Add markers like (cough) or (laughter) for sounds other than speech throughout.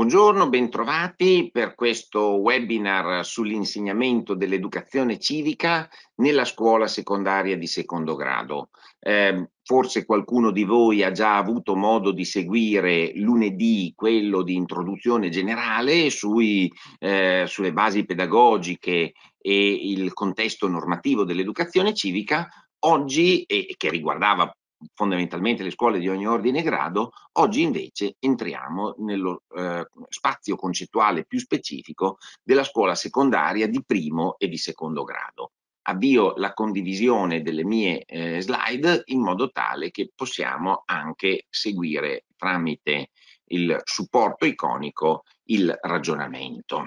Buongiorno, bentrovati per questo webinar sull'insegnamento dell'educazione civica nella scuola secondaria di secondo grado. Eh, forse qualcuno di voi ha già avuto modo di seguire lunedì quello di introduzione generale sui, eh, sulle basi pedagogiche e il contesto normativo dell'educazione civica. Oggi, e che riguardava fondamentalmente le scuole di ogni ordine e grado, oggi invece entriamo nello eh, spazio concettuale più specifico della scuola secondaria di primo e di secondo grado. Avvio la condivisione delle mie eh, slide in modo tale che possiamo anche seguire tramite il supporto iconico il ragionamento.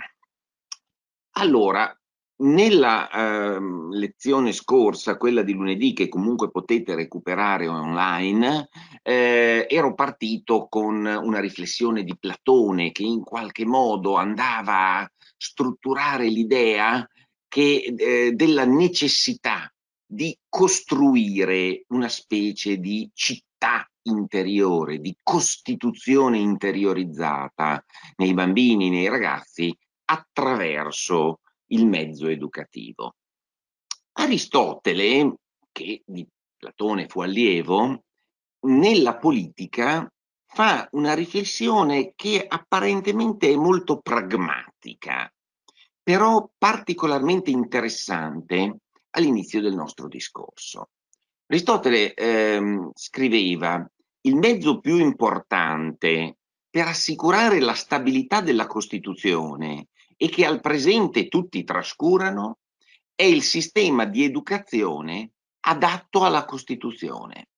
Allora, nella eh, lezione scorsa, quella di lunedì, che comunque potete recuperare online, eh, ero partito con una riflessione di Platone che in qualche modo andava a strutturare l'idea eh, della necessità di costruire una specie di città interiore, di costituzione interiorizzata nei bambini, nei ragazzi, attraverso il mezzo educativo. Aristotele, che di Platone fu allievo, nella politica fa una riflessione che apparentemente è molto pragmatica, però particolarmente interessante all'inizio del nostro discorso. Aristotele ehm, scriveva il mezzo più importante per assicurare la stabilità della Costituzione e che al presente tutti trascurano è il sistema di educazione adatto alla Costituzione,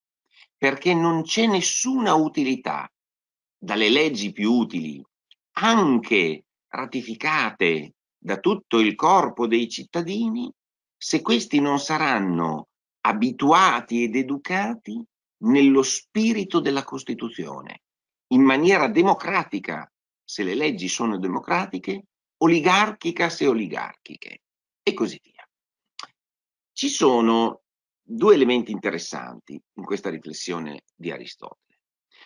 perché non c'è nessuna utilità dalle leggi più utili, anche ratificate da tutto il corpo dei cittadini, se questi non saranno abituati ed educati nello spirito della Costituzione, in maniera democratica, se le leggi sono democratiche, oligarchicas e oligarchiche e così via. Ci sono due elementi interessanti in questa riflessione di Aristotele.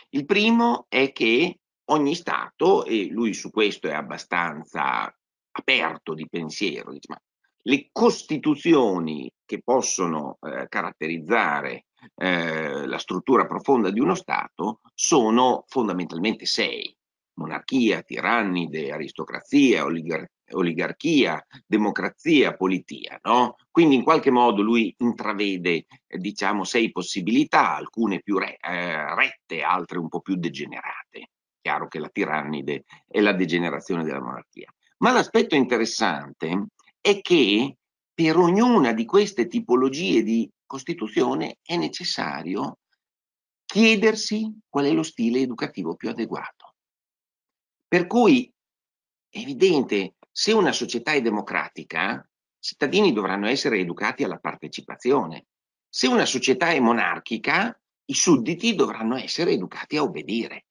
Il primo è che ogni Stato, e lui su questo è abbastanza aperto di pensiero, dice, ma le costituzioni che possono eh, caratterizzare eh, la struttura profonda di uno Stato sono fondamentalmente sei monarchia, tirannide, aristocrazia, oligar- oligarchia, democrazia, politia. No? Quindi in qualche modo lui intravede eh, diciamo, sei possibilità, alcune più re- eh, rette, altre un po' più degenerate. Chiaro che la tirannide è la degenerazione della monarchia. Ma l'aspetto interessante è che per ognuna di queste tipologie di Costituzione è necessario chiedersi qual è lo stile educativo più adeguato. Per cui è evidente, se una società è democratica, i cittadini dovranno essere educati alla partecipazione. Se una società è monarchica, i sudditi dovranno essere educati a obbedire.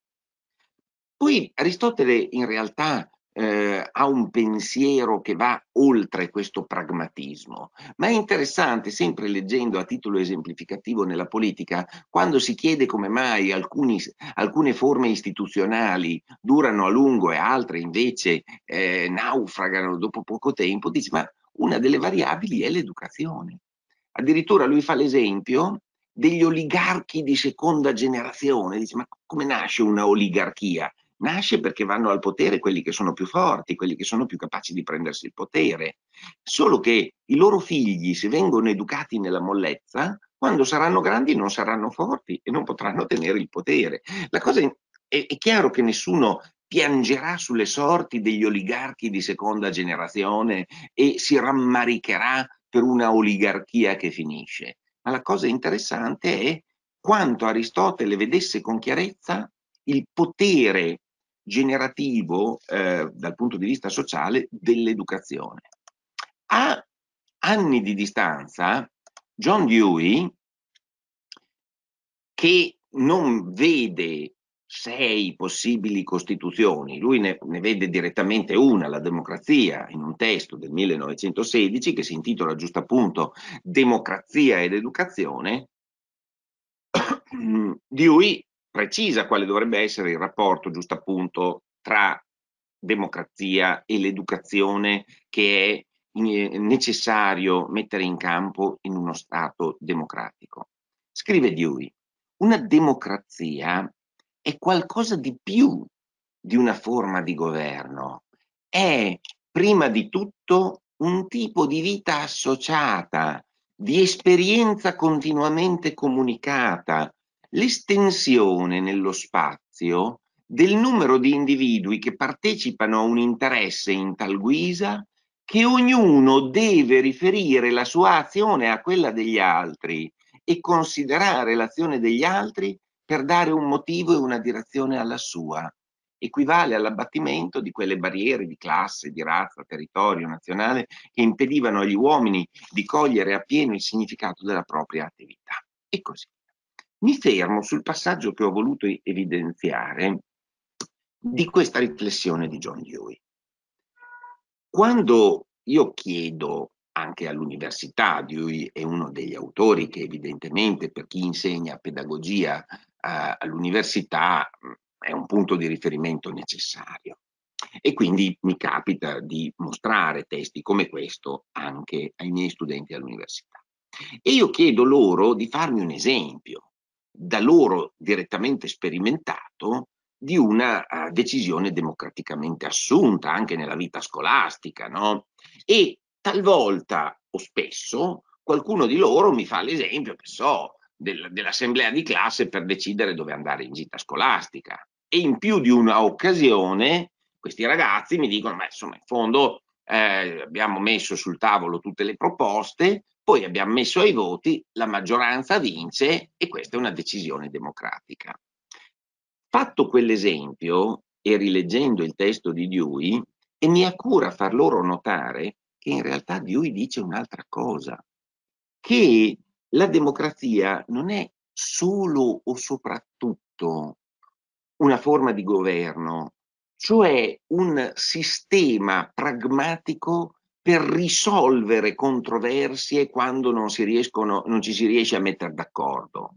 Poi Aristotele in realtà eh, ha un pensiero che va oltre questo pragmatismo, ma è interessante, sempre leggendo a titolo esemplificativo nella politica, quando si chiede come mai alcuni, alcune forme istituzionali durano a lungo e altre invece eh, naufragano dopo poco tempo, dice ma una delle variabili è l'educazione. Addirittura lui fa l'esempio degli oligarchi di seconda generazione, dice ma come nasce una oligarchia? Nasce perché vanno al potere quelli che sono più forti, quelli che sono più capaci di prendersi il potere. Solo che i loro figli, se vengono educati nella mollezza, quando saranno grandi non saranno forti e non potranno tenere il potere. La cosa è, è, chiaro che nessuno piangerà sulle sorti degli oligarchi di seconda generazione e si rammaricherà per una oligarchia che finisce. Ma la cosa interessante è quanto Aristotele vedesse con chiarezza il potere generativo eh, dal punto di vista sociale dell'educazione. A anni di distanza, John Dewey, che non vede sei possibili costituzioni, lui ne, ne, vede direttamente una, la democrazia, in un testo del 1916 che si intitola giusto appunto Democrazia ed educazione, (coughs) Dewey precisa quale dovrebbe essere il rapporto, giusto appunto, tra democrazia e l'educazione che è eh, necessario mettere in campo in uno Stato democratico. Scrive Dewey, una democrazia è qualcosa di più di una forma di governo, è prima di tutto un tipo di vita associata, di esperienza continuamente comunicata, l'estensione nello spazio del numero di individui che partecipano a un interesse in tal guisa che ognuno deve riferire la sua azione a quella degli altri e considerare l'azione degli altri per dare un motivo e una direzione alla sua. Equivale all'abbattimento di quelle barriere di classe, di razza, territorio nazionale che impedivano agli uomini di cogliere appieno il significato della propria attività. E così. Mi fermo sul passaggio che ho voluto evidenziare di questa riflessione di John Dewey. Quando io chiedo anche all'università, Dewey è uno degli autori che evidentemente per chi insegna pedagogia eh, all'università mm, è un punto di riferimento necessario. E quindi mi capita di mostrare testi come questo anche ai miei studenti all'università. E io chiedo loro di farmi un esempio da loro direttamente sperimentato di una uh, decisione democraticamente assunta anche nella vita scolastica, no? E talvolta o spesso qualcuno di loro mi fa l'esempio, che so, del, dell'assemblea di classe per decidere dove andare in gita scolastica. E in più di una occasione questi ragazzi mi dicono, ma insomma, in fondo eh, abbiamo messo sul tavolo tutte le proposte, poi abbiamo messo ai voti, la maggioranza vince e questa è una decisione democratica. Fatto quell'esempio e rileggendo il testo di Dewey, e mi accura far loro notare che in realtà Dewey dice un'altra cosa, che la democrazia non è solo o soprattutto una forma di governo, cioè un sistema pragmatico per risolvere controversie quando non, si riescono, non ci si riesce a mettere d'accordo,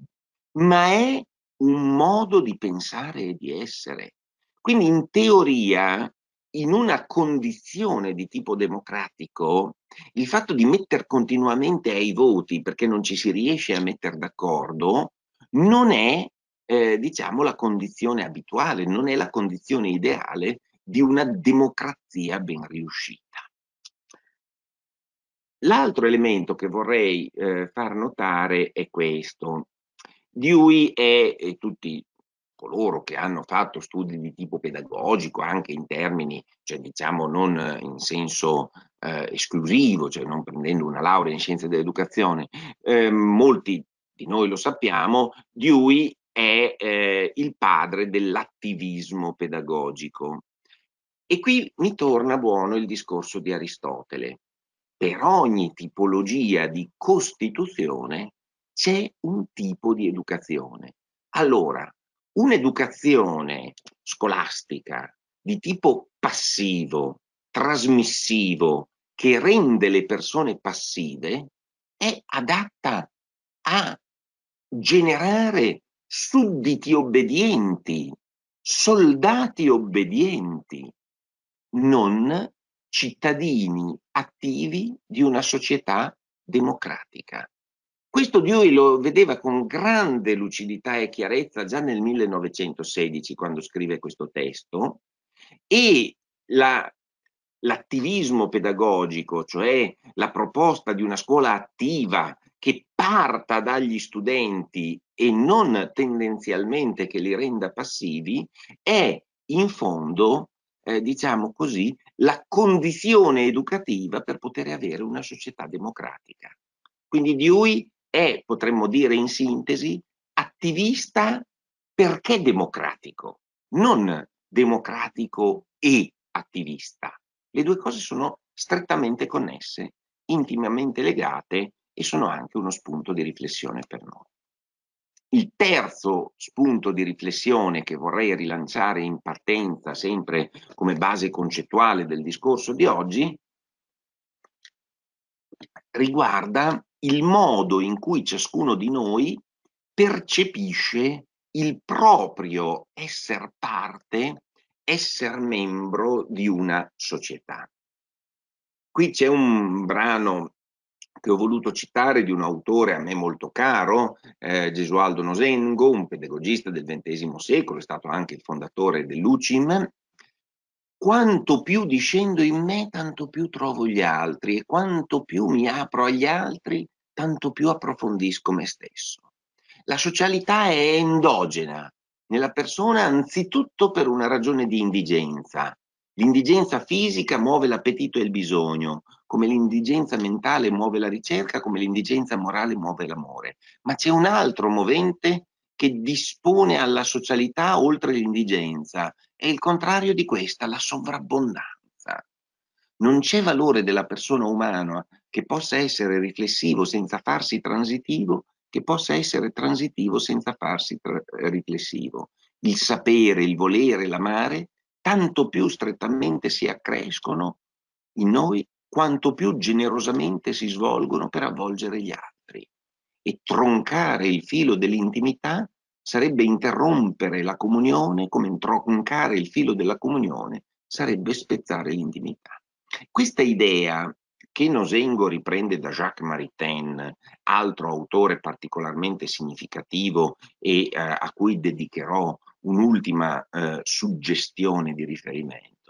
ma è un modo di pensare e di essere. Quindi in teoria in una condizione di tipo democratico, il fatto di mettere continuamente ai voti perché non ci si riesce a mettere d'accordo non è, eh, diciamo, la condizione abituale, non è la condizione ideale di una democrazia ben riuscita. L'altro elemento che vorrei eh, far notare è questo. Dewey e tutti coloro che hanno fatto studi di tipo pedagogico, anche in termini, cioè diciamo non in senso eh, esclusivo, cioè non prendendo una laurea in scienze dell'educazione, eh, molti di noi lo sappiamo, Dewey è eh, il padre dell'attivismo pedagogico. E qui mi torna buono il discorso di Aristotele. Per ogni tipologia di costituzione c'è un tipo di educazione. Allora, un'educazione scolastica di tipo passivo, trasmissivo, che rende le persone passive, è adatta a generare sudditi obbedienti, soldati obbedienti, non cittadini attivi di una società democratica. Questo Dewey lo vedeva con grande lucidità e chiarezza già nel 1916 quando scrive questo testo e la, l'attivismo pedagogico, cioè la proposta di una scuola attiva che parta dagli studenti e non tendenzialmente che li renda passivi, è in fondo, eh, diciamo così, la condizione educativa per poter avere una società democratica. Quindi Dewey è, potremmo dire in sintesi, attivista perché democratico, non democratico e attivista. Le due cose sono strettamente connesse, intimamente legate e sono anche uno spunto di riflessione per noi. Il terzo spunto di riflessione che vorrei rilanciare in partenza, sempre come base concettuale del discorso di oggi, riguarda il modo in cui ciascuno di noi percepisce il proprio essere parte essere membro di una società. Qui c'è un brano che ho voluto citare di un autore a me molto caro, eh, Gesualdo Nosengo, un pedagogista del XX secolo, è stato anche il fondatore dell'UCIM. Quanto più discendo in me, tanto più trovo gli altri e quanto più mi apro agli altri, tanto più approfondisco me stesso. La socialità è endogena nella persona anzitutto per una ragione di indigenza. L'indigenza fisica muove l'appetito e il bisogno, come l'indigenza mentale muove la ricerca, come l'indigenza morale muove l'amore. Ma c'è un altro movente che dispone alla socialità oltre l'indigenza, è il contrario di questa, la sovrabbondanza. Non c'è valore della persona umana che possa essere riflessivo senza farsi transitivo, che possa essere transitivo senza farsi riflessivo. Il sapere, il volere, l'amare, tanto più strettamente si accrescono in noi quanto più generosamente si svolgono per avvolgere gli altri. E troncare il filo dell'intimità sarebbe interrompere la comunione, come troncare il filo della comunione sarebbe spezzare l'intimità. Questa idea che Nosengo riprende da Jacques Maritain, altro autore particolarmente significativo e eh, a cui dedicherò un'ultima eh, suggestione di riferimento,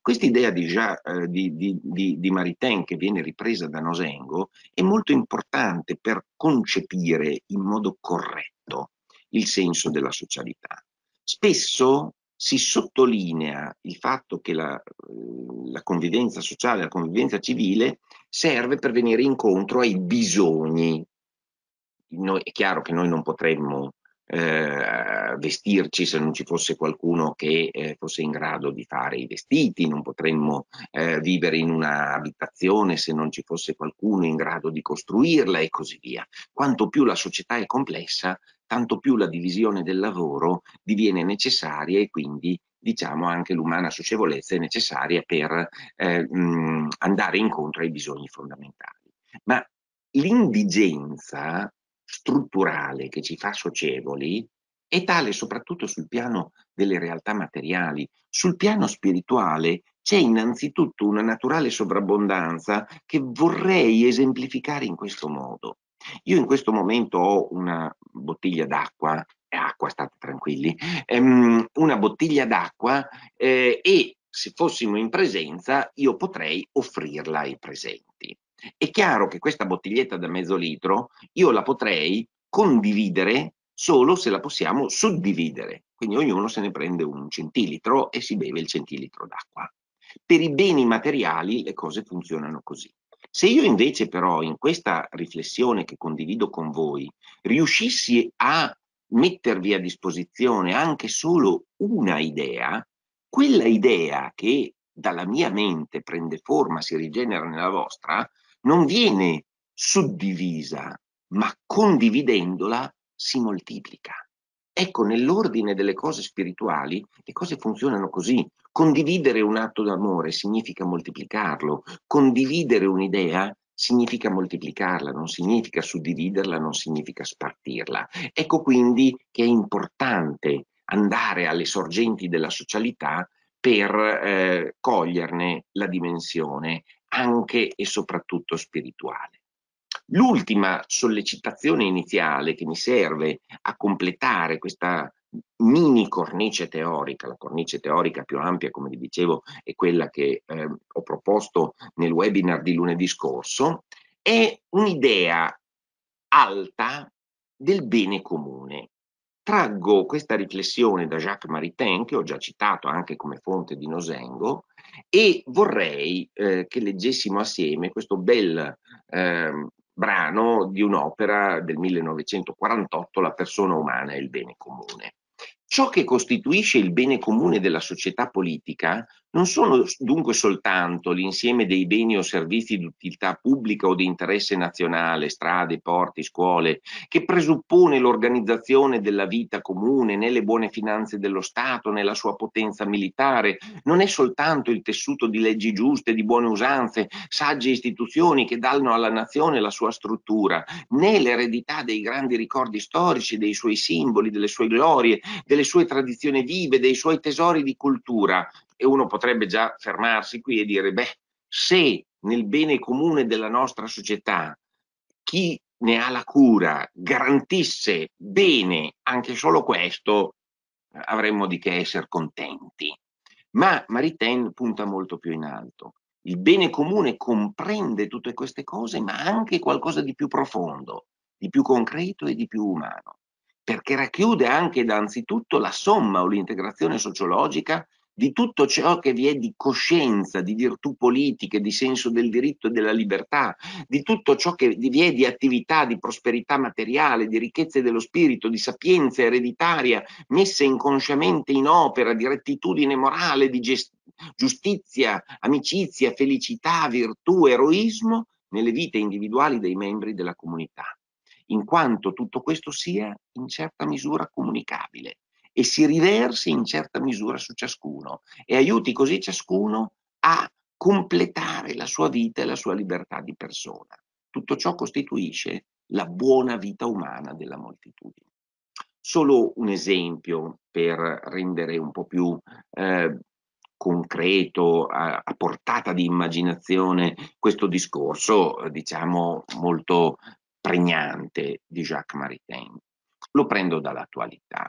questa idea di, eh, di, di, di, Maritain che viene ripresa da Nosengo è molto importante per concepire in modo corretto il senso della socialità. Spesso si sottolinea il fatto che la, la convivenza sociale, la convivenza civile serve per venire incontro ai bisogni. Noi, è chiaro che noi non potremmo eh, vestirci se non ci fosse qualcuno che eh, fosse in grado di fare i vestiti, non potremmo eh, vivere in un'abitazione se non ci fosse qualcuno in grado di costruirla e così via. Quanto più la società è complessa, tanto più la divisione del lavoro diviene necessaria e quindi diciamo anche l'umana socievolezza è necessaria per eh, mh, andare incontro ai bisogni fondamentali. Ma l'indigenza strutturale che ci fa socievoli è tale soprattutto sul piano delle realtà materiali. Sul piano spirituale c'è innanzitutto una naturale sovrabbondanza che vorrei esemplificare in questo modo. Io in questo momento ho una bottiglia d'acqua, è acqua, state tranquilli, ehm, una bottiglia d'acqua eh, e se fossimo in presenza io potrei offrirla ai presenti. È chiaro che questa bottiglietta da mezzo litro io la potrei condividere solo se la possiamo suddividere. Quindi ognuno se ne prende un centilitro e si beve il centilitro d'acqua. Per i beni materiali le cose funzionano così. Se io invece però in questa riflessione che condivido con voi riuscissi a mettervi a disposizione anche solo una idea, quella idea che dalla mia mente prende forma, si rigenera nella vostra, non viene suddivisa, ma condividendola si moltiplica. Ecco, nell'ordine delle cose spirituali le cose funzionano così. Condividere un atto d'amore significa moltiplicarlo, condividere un'idea significa moltiplicarla, non significa suddividerla, non significa spartirla. Ecco quindi che è importante andare alle sorgenti della socialità per eh, coglierne la dimensione anche e soprattutto spirituale. L'ultima sollecitazione iniziale che mi serve a completare questa mini cornice teorica, la cornice teorica più ampia, come vi dicevo, è quella che eh, ho proposto nel webinar di lunedì scorso, è un'idea alta del bene comune. Traggo questa riflessione da Jacques Maritain, che ho già citato anche come fonte di Nosengo, e vorrei eh, che leggessimo assieme questo bel eh, brano di un'opera del 1948, La persona umana e il bene comune. Ciò che costituisce il bene comune della società politica non sono dunque soltanto l'insieme dei beni o servizi di utilità pubblica o di interesse nazionale, strade, porti, scuole, che presuppone l'organizzazione della vita comune nelle buone finanze dello Stato, nella sua potenza militare, non è soltanto il tessuto di leggi giuste, di buone usanze, sagge istituzioni che danno alla nazione la sua struttura, né l'eredità dei grandi ricordi storici, dei suoi simboli, delle sue glorie, delle sue tradizioni vive, dei suoi tesori di cultura. E uno potrebbe già fermarsi qui e dire, beh, se nel bene comune della nostra società chi ne ha la cura garantisse bene anche solo questo, avremmo di che essere contenti. Ma Maritain punta molto più in alto. Il bene comune comprende tutte queste cose, ma anche qualcosa di più profondo, di più concreto e di più umano, perché racchiude anche ed la somma o l'integrazione sociologica di tutto ciò che vi è di coscienza, di virtù politiche, di senso del diritto e della libertà, di tutto ciò che vi è di attività, di prosperità materiale, di ricchezze dello spirito, di sapienza ereditaria messe inconsciamente in opera, di rettitudine morale, di giustizia, amicizia, felicità, virtù, eroismo nelle vite individuali dei membri della comunità, in quanto tutto questo sia in certa misura comunicabile e si riversi in certa misura su ciascuno e aiuti così ciascuno a completare la sua vita e la sua libertà di persona. Tutto ciò costituisce la buona vita umana della moltitudine. Solo un esempio per rendere un po' più eh, concreto, a, a, portata di immaginazione questo discorso, diciamo, molto pregnante di Jacques Maritain. Lo prendo dall'attualità.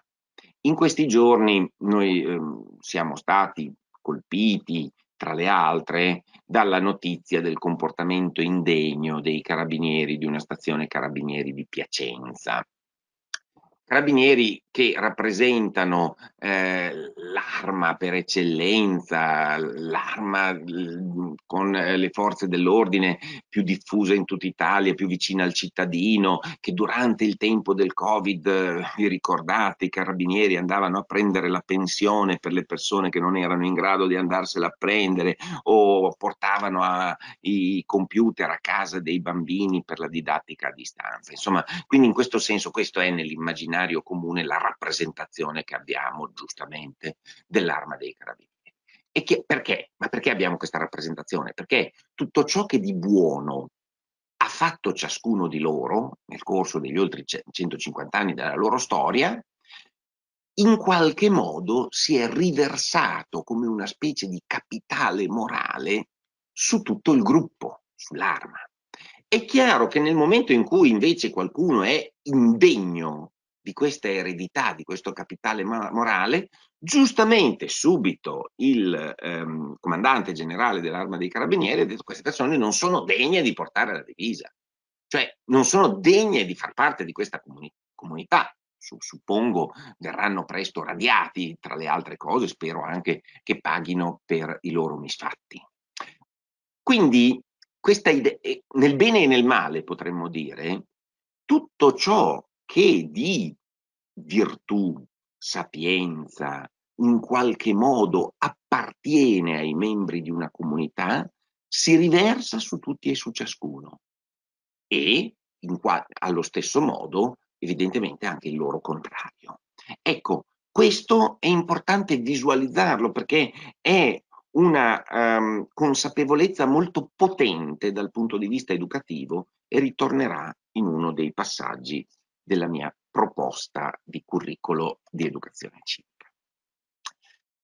In questi giorni noi eh, siamo stati colpiti, tra le altre, dalla notizia del comportamento indegno dei carabinieri di una stazione carabinieri di Piacenza carabinieri che rappresentano eh, l'arma per eccellenza, l'arma con le forze dell'ordine più diffusa in tutta Italia, più vicina al cittadino, che durante il tempo del Covid, vi ricordate, i carabinieri andavano a prendere la pensione per le persone che non erano in grado di andarsela a prendere o portavano a, i computer a casa dei bambini per la didattica a distanza. Insomma, quindi in questo senso questo è nell'immaginario immaginario comune la rappresentazione che abbiamo giustamente dell'arma dei carabinieri. E che, perché? Ma perché abbiamo questa rappresentazione? Perché tutto ciò che di buono ha fatto ciascuno di loro nel corso degli oltre 150 anni della loro storia, in qualche modo si è riversato come una specie di capitale morale su tutto il gruppo, sull'arma. È chiaro che nel momento in cui invece qualcuno è indegno di questa eredità, di questo capitale morale, giustamente subito il ehm, comandante generale dell'arma dei carabinieri ha detto queste persone non sono degne di portare la divisa, cioè non sono degne di far parte di questa comuni comunità. Suppongo verranno presto radiati, tra le altre cose, spero anche che paghino per i loro misfatti. Quindi questa idea, nel bene e nel male potremmo dire, tutto ciò che di virtù, sapienza, in qualche modo appartiene ai membri di una comunità, si riversa su tutti e su ciascuno e allo stesso modo evidentemente anche il loro contrario. Ecco, questo è importante visualizzarlo perché è una um, consapevolezza molto potente dal punto di vista educativo e ritornerà in uno dei passaggi della mia proposta di curricolo di educazione civica.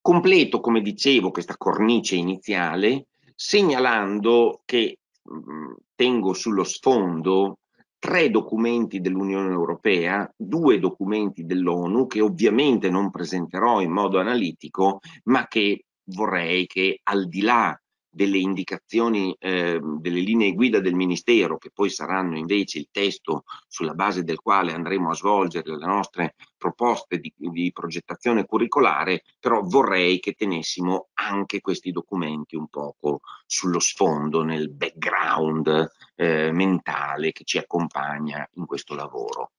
Completo, come dicevo, questa cornice iniziale segnalando che mh, mm, tengo sullo sfondo tre documenti dell'Unione Europea, due documenti dell'ONU che ovviamente non presenterò in modo analitico, ma che vorrei che al di là delle indicazioni, eh, delle linee guida del Ministero, che poi saranno invece il testo sulla base del quale andremo a svolgere le nostre proposte di, di progettazione curricolare, però vorrei che tenessimo anche questi documenti un poco sullo sfondo, nel background eh, mentale che ci accompagna in questo lavoro.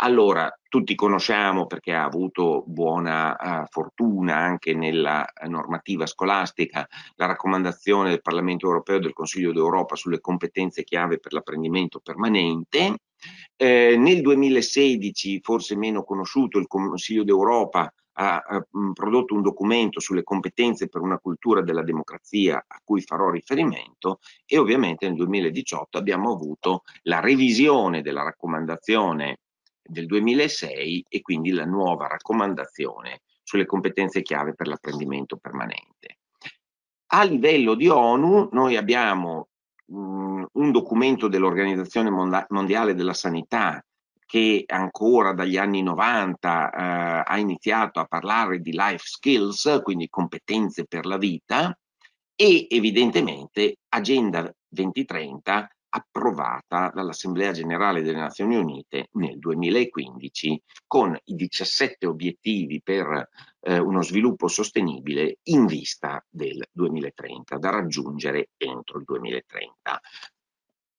Allora, tutti conosciamo perché ha avuto buona uh, fortuna anche nella uh, normativa scolastica la raccomandazione del Parlamento europeo e del Consiglio d'Europa sulle competenze chiave per l'apprendimento permanente. Eh, nel 2016, forse meno conosciuto, il Consiglio d'Europa ha, ha prodotto un documento sulle competenze per una cultura della democrazia a cui farò riferimento e ovviamente nel 2018 abbiamo avuto la revisione della raccomandazione del 2006 e quindi la nuova raccomandazione sulle competenze chiave per l'apprendimento permanente. A livello di ONU noi abbiamo mh, un documento dell'Organizzazione Mondiale della Sanità che ancora dagli anni 90 eh, ha iniziato a parlare di life skills, quindi competenze per la vita, e evidentemente Agenda 2030 approvata dall'Assemblea Generale delle Nazioni Unite nel 2015 con i 17 obiettivi per eh, uno sviluppo sostenibile in vista del 2030, da raggiungere entro il 2030.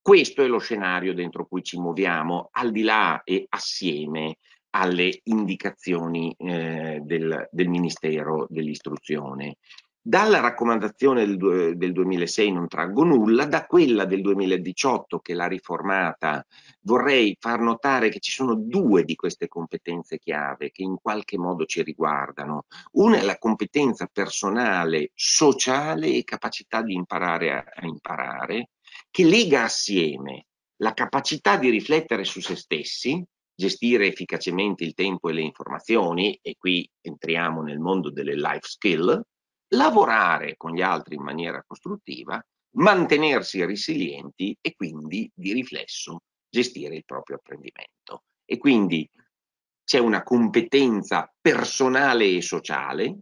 Questo è lo scenario dentro cui ci muoviamo, al di là e assieme alle indicazioni eh, del, del Ministero dell'Istruzione. Dalla raccomandazione del, del, 2006 non traggo nulla, da quella del 2018 che l'ha riformata vorrei far notare che ci sono due di queste competenze chiave che in qualche modo ci riguardano. Una è la competenza personale, sociale e capacità di imparare a, a imparare, che lega assieme la capacità di riflettere su se stessi, gestire efficacemente il tempo e le informazioni, e qui entriamo nel mondo delle life skill, lavorare con gli altri in maniera costruttiva, mantenersi resilienti e quindi di riflesso gestire il proprio apprendimento. E quindi c'è una competenza personale e sociale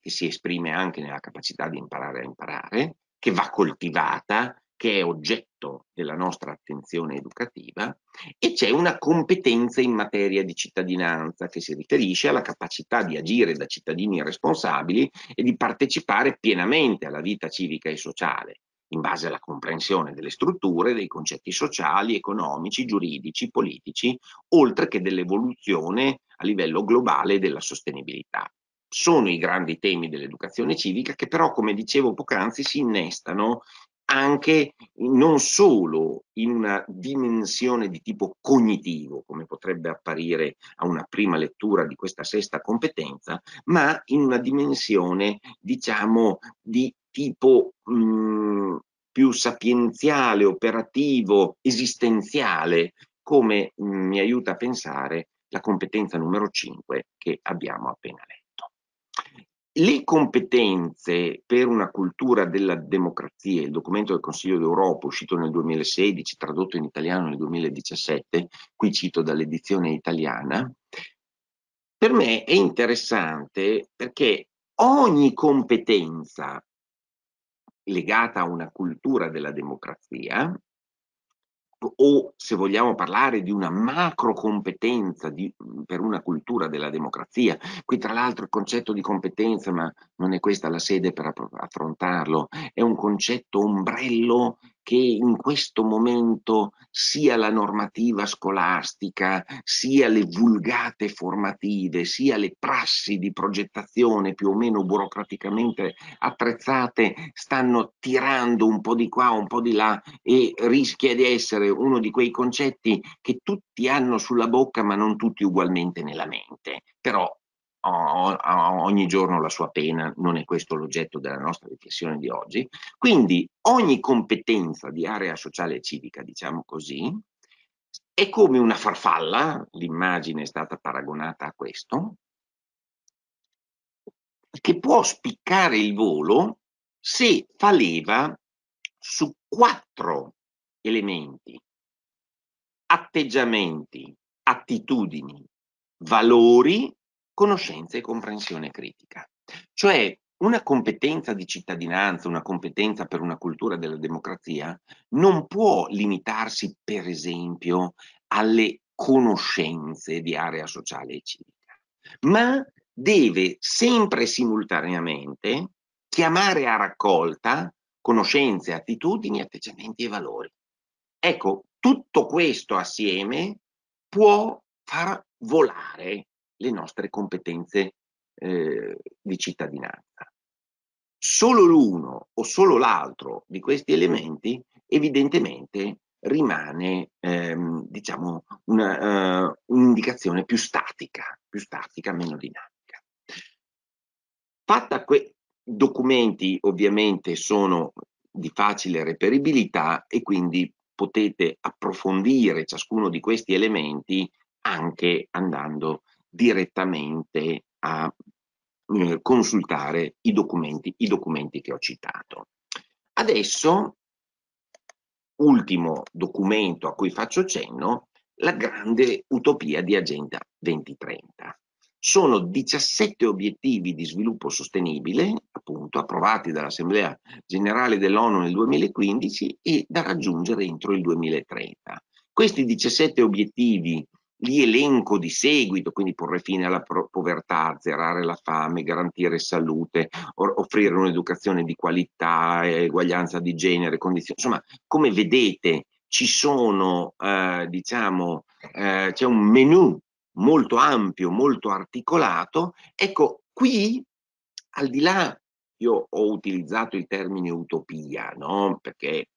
che si esprime anche nella capacità di imparare a imparare, che va coltivata che è oggetto della nostra attenzione educativa, e c'è una competenza in materia di cittadinanza che si riferisce alla capacità di agire da cittadini responsabili e di partecipare pienamente alla vita civica e sociale, in base alla comprensione delle strutture, dei concetti sociali, economici, giuridici, politici, oltre che dell'evoluzione a livello globale della sostenibilità. Sono i grandi temi dell'educazione civica che però, come dicevo poc'anzi, si innestano anche non solo in una dimensione di tipo cognitivo, come potrebbe apparire a una prima lettura di questa sesta competenza, ma in una dimensione, diciamo, di tipo mh, mm, più sapienziale, operativo, esistenziale, come mh, mi aiuta a pensare la competenza numero 5 che abbiamo appena letto. Le competenze per una cultura della democrazia, il documento del Consiglio d'Europa uscito nel 2016, tradotto in italiano nel 2017, qui cito dall'edizione italiana, per me è interessante perché ogni competenza legata a una cultura della democrazia o se vogliamo parlare di una macro competenza di, per una cultura della democrazia, qui tra l'altro il concetto di competenza, ma non è questa la sede per affrontarlo, è un concetto ombrello che in questo momento sia la normativa scolastica, sia le vulgate formative, sia le prassi di progettazione più o meno burocraticamente attrezzate stanno tirando un po' di qua, un po' di là e rischia di essere uno di quei concetti che tutti hanno sulla bocca ma non tutti ugualmente nella mente. Però ogni giorno la sua pena, non è questo l'oggetto della nostra riflessione di oggi. Quindi ogni competenza di area sociale e civica, diciamo così, è come una farfalla, l'immagine è stata paragonata a questo, che può spiccare il volo se fa leva su quattro elementi, atteggiamenti, attitudini, valori conoscenza e comprensione critica. Cioè una competenza di cittadinanza, una competenza per una cultura della democrazia non può limitarsi per esempio alle conoscenze di area sociale e civica, ma deve sempre simultaneamente chiamare a raccolta conoscenze, attitudini, atteggiamenti e valori. Ecco, tutto questo assieme può far volare le nostre competenze eh, di cittadinanza. Solo l'uno o solo l'altro di questi elementi evidentemente rimane ehm, diciamo una, uh, un'indicazione più statica, più statica, meno dinamica. Fatta que- documenti ovviamente sono di facile reperibilità e quindi potete approfondire ciascuno di questi elementi anche andando direttamente a eh, consultare i documenti, i documenti che ho citato. Adesso, ultimo documento a cui faccio cenno, la grande utopia di Agenda 2030. Sono 17 obiettivi di sviluppo sostenibile, appunto, approvati dall'Assemblea Generale dell'ONU nel 2015 e da raggiungere entro il 2030. Questi 17 obiettivi li elenco di seguito, quindi porre fine alla povertà, azzerare la fame, garantire salute, offrire un'educazione di qualità, eguaglianza di genere, condizioni. Insomma, come vedete ci sono, eh, diciamo, eh, c'è un menu molto ampio, molto articolato. Ecco, qui, al di là, io ho utilizzato il termine utopia, no? Perché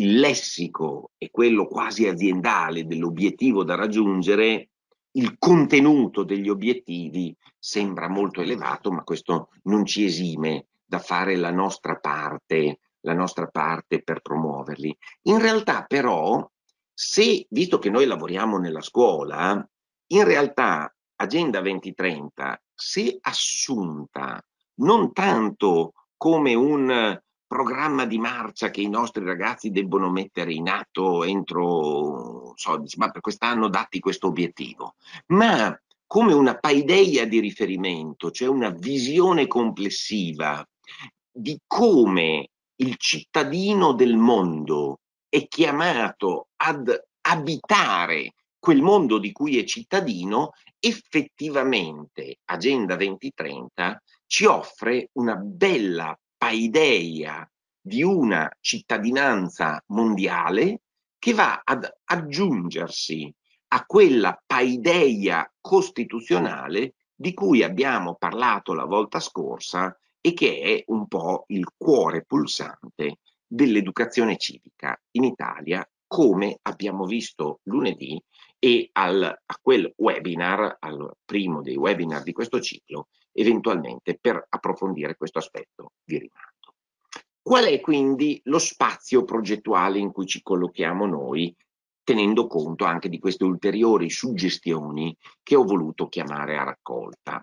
il lessico è quello quasi aziendale dell'obiettivo da raggiungere, il contenuto degli obiettivi sembra molto elevato, ma questo non ci esime da fare la nostra parte, la nostra parte per promuoverli. In realtà però, se, visto che noi lavoriamo nella scuola, in realtà Agenda 2030, se assunta non tanto come un programma di marcia che i nostri ragazzi debbono mettere in atto entro, so, ma per quest'anno dati questo obiettivo, ma come una paideia di riferimento, cioè una visione complessiva di come il cittadino del mondo è chiamato ad abitare quel mondo di cui è cittadino, effettivamente Agenda 2030 ci offre una bella paideia di una cittadinanza mondiale che va ad aggiungersi a quella paideia costituzionale di cui abbiamo parlato la volta scorsa e che è un po' il cuore pulsante dell'educazione civica in Italia, come abbiamo visto lunedì e al, a quel webinar, al primo dei webinar di questo ciclo, eventualmente per approfondire questo aspetto vi rimando. Qual è quindi lo spazio progettuale in cui ci collochiamo noi, tenendo conto anche di queste ulteriori suggestioni che ho voluto chiamare a raccolta?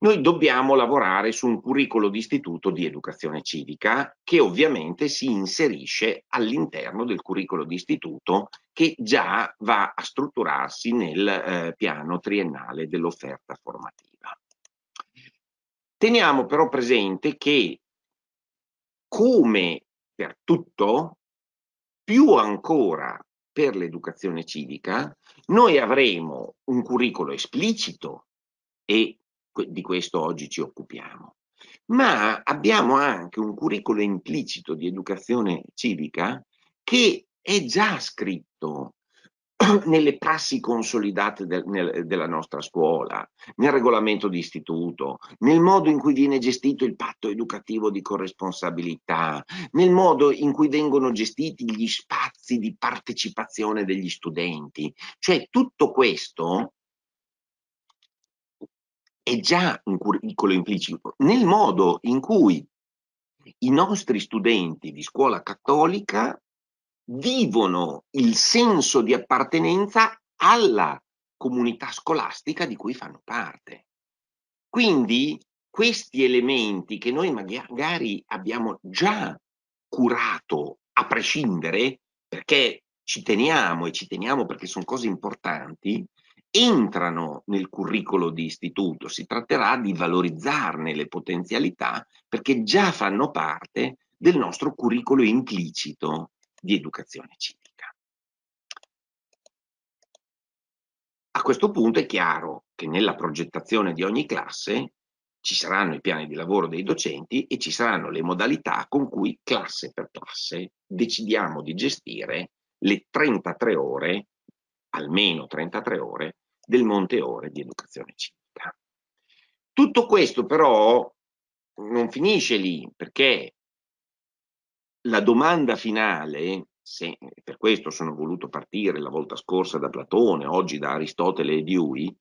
Noi dobbiamo lavorare su un curriculum di istituto di educazione civica che ovviamente si inserisce all'interno del curriculum di istituto che già va a strutturarsi nel eh, piano triennale dell'offerta formativa. Teniamo però presente che, come per tutto, più ancora per l'educazione civica, noi avremo un curriculum esplicito e di questo oggi ci occupiamo, ma abbiamo anche un curriculum implicito di educazione civica che è già scritto (clears throat) nelle prassi consolidate del, nel, della nostra scuola, nel regolamento di istituto, nel modo in cui viene gestito il patto educativo di corresponsabilità, nel modo in cui vengono gestiti gli spazi di partecipazione degli studenti. Cioè tutto questo è già un curriculum implicito, nel modo in cui i nostri studenti di scuola cattolica vivono il senso di appartenenza alla comunità scolastica di cui fanno parte. Quindi questi elementi che noi magari abbiamo già curato a prescindere, perché ci teniamo e ci teniamo perché sono cose importanti, entrano nel curriculum di istituto. Si tratterà di valorizzarne le potenzialità perché già fanno parte del nostro curriculum implicito di educazione civica. A questo punto è chiaro che nella progettazione di ogni classe ci saranno i piani di lavoro dei docenti e ci saranno le modalità con cui classe per classe decidiamo di gestire le 33 ore, almeno 33 ore, del monte ore di educazione civica. Tutto questo però non finisce lì perché la domanda finale, se, per questo sono voluto partire la volta scorsa da Platone, oggi da Aristotele e Dewey,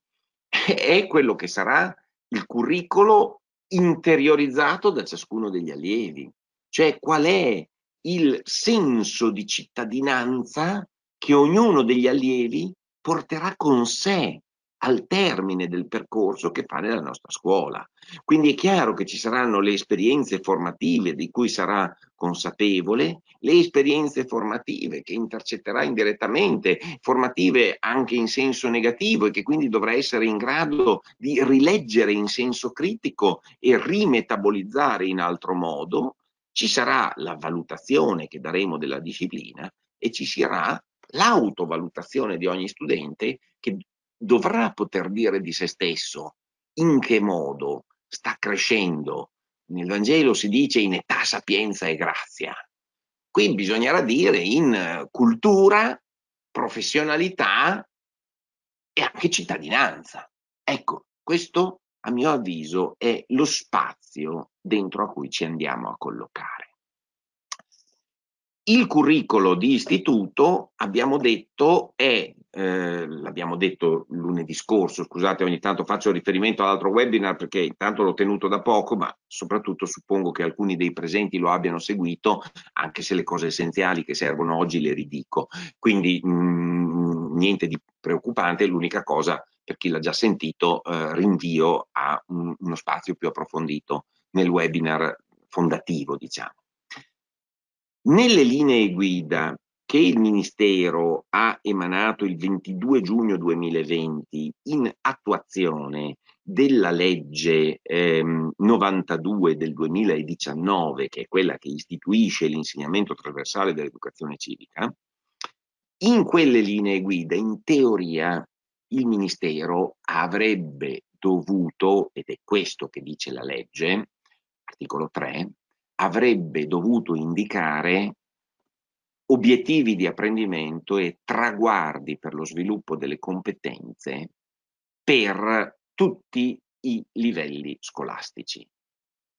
è quello che sarà il curriculum interiorizzato da ciascuno degli allievi, cioè qual è il senso di cittadinanza che ognuno degli allievi porterà con sé al termine del percorso che fa nella nostra scuola. Quindi è chiaro che ci saranno le esperienze formative di cui sarà consapevole, le esperienze formative che intercetterà indirettamente, formative anche in senso negativo e che quindi dovrà essere in grado di rileggere in senso critico e rimetabolizzare in altro modo, ci sarà la valutazione che daremo della disciplina e ci sarà l'autovalutazione di ogni studente che dovrà poter dire di se stesso in che modo sta crescendo. Nel Vangelo si dice in età, sapienza e grazia. Qui bisognerà dire in cultura, professionalità e anche cittadinanza. Ecco, questo a mio avviso è lo spazio dentro a cui ci andiamo a collocare. Il curriculum di istituto, abbiamo detto, è, eh, l'abbiamo detto lunedì scorso, scusate ogni tanto faccio riferimento all'altro webinar perché intanto l'ho tenuto da poco, ma soprattutto suppongo che alcuni dei presenti lo abbiano seguito, anche se le cose essenziali che servono oggi le ridico. Quindi mh, mm, niente di preoccupante, l'unica cosa per chi l'ha già sentito, eh, rinvio a un, uno spazio più approfondito nel webinar fondativo, diciamo. Nelle linee guida che il Ministero ha emanato il 22 giugno 2020 in attuazione della legge ehm, 92 del 2019, che è quella che istituisce l'insegnamento trasversale dell'educazione civica, in quelle linee guida, in teoria, il Ministero avrebbe dovuto, ed è questo che dice la legge, articolo 3, avrebbe dovuto indicare obiettivi di apprendimento e traguardi per lo sviluppo delle competenze per tutti i livelli scolastici.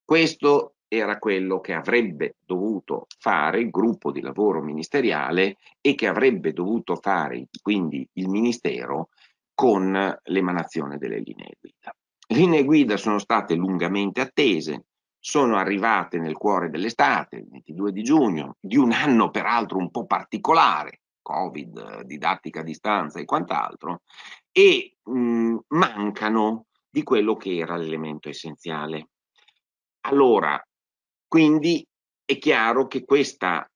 Questo era quello che avrebbe dovuto fare il gruppo di lavoro ministeriale e che avrebbe dovuto fare quindi il Ministero con l'emanazione delle linee guida. Le linee guida sono state lungamente attese, sono arrivate nel cuore dell'estate, il 22 di giugno, di un anno peraltro un po' particolare, Covid, didattica a distanza e quant'altro, e mh, mancano di quello che era l'elemento essenziale. Allora, quindi è chiaro che questa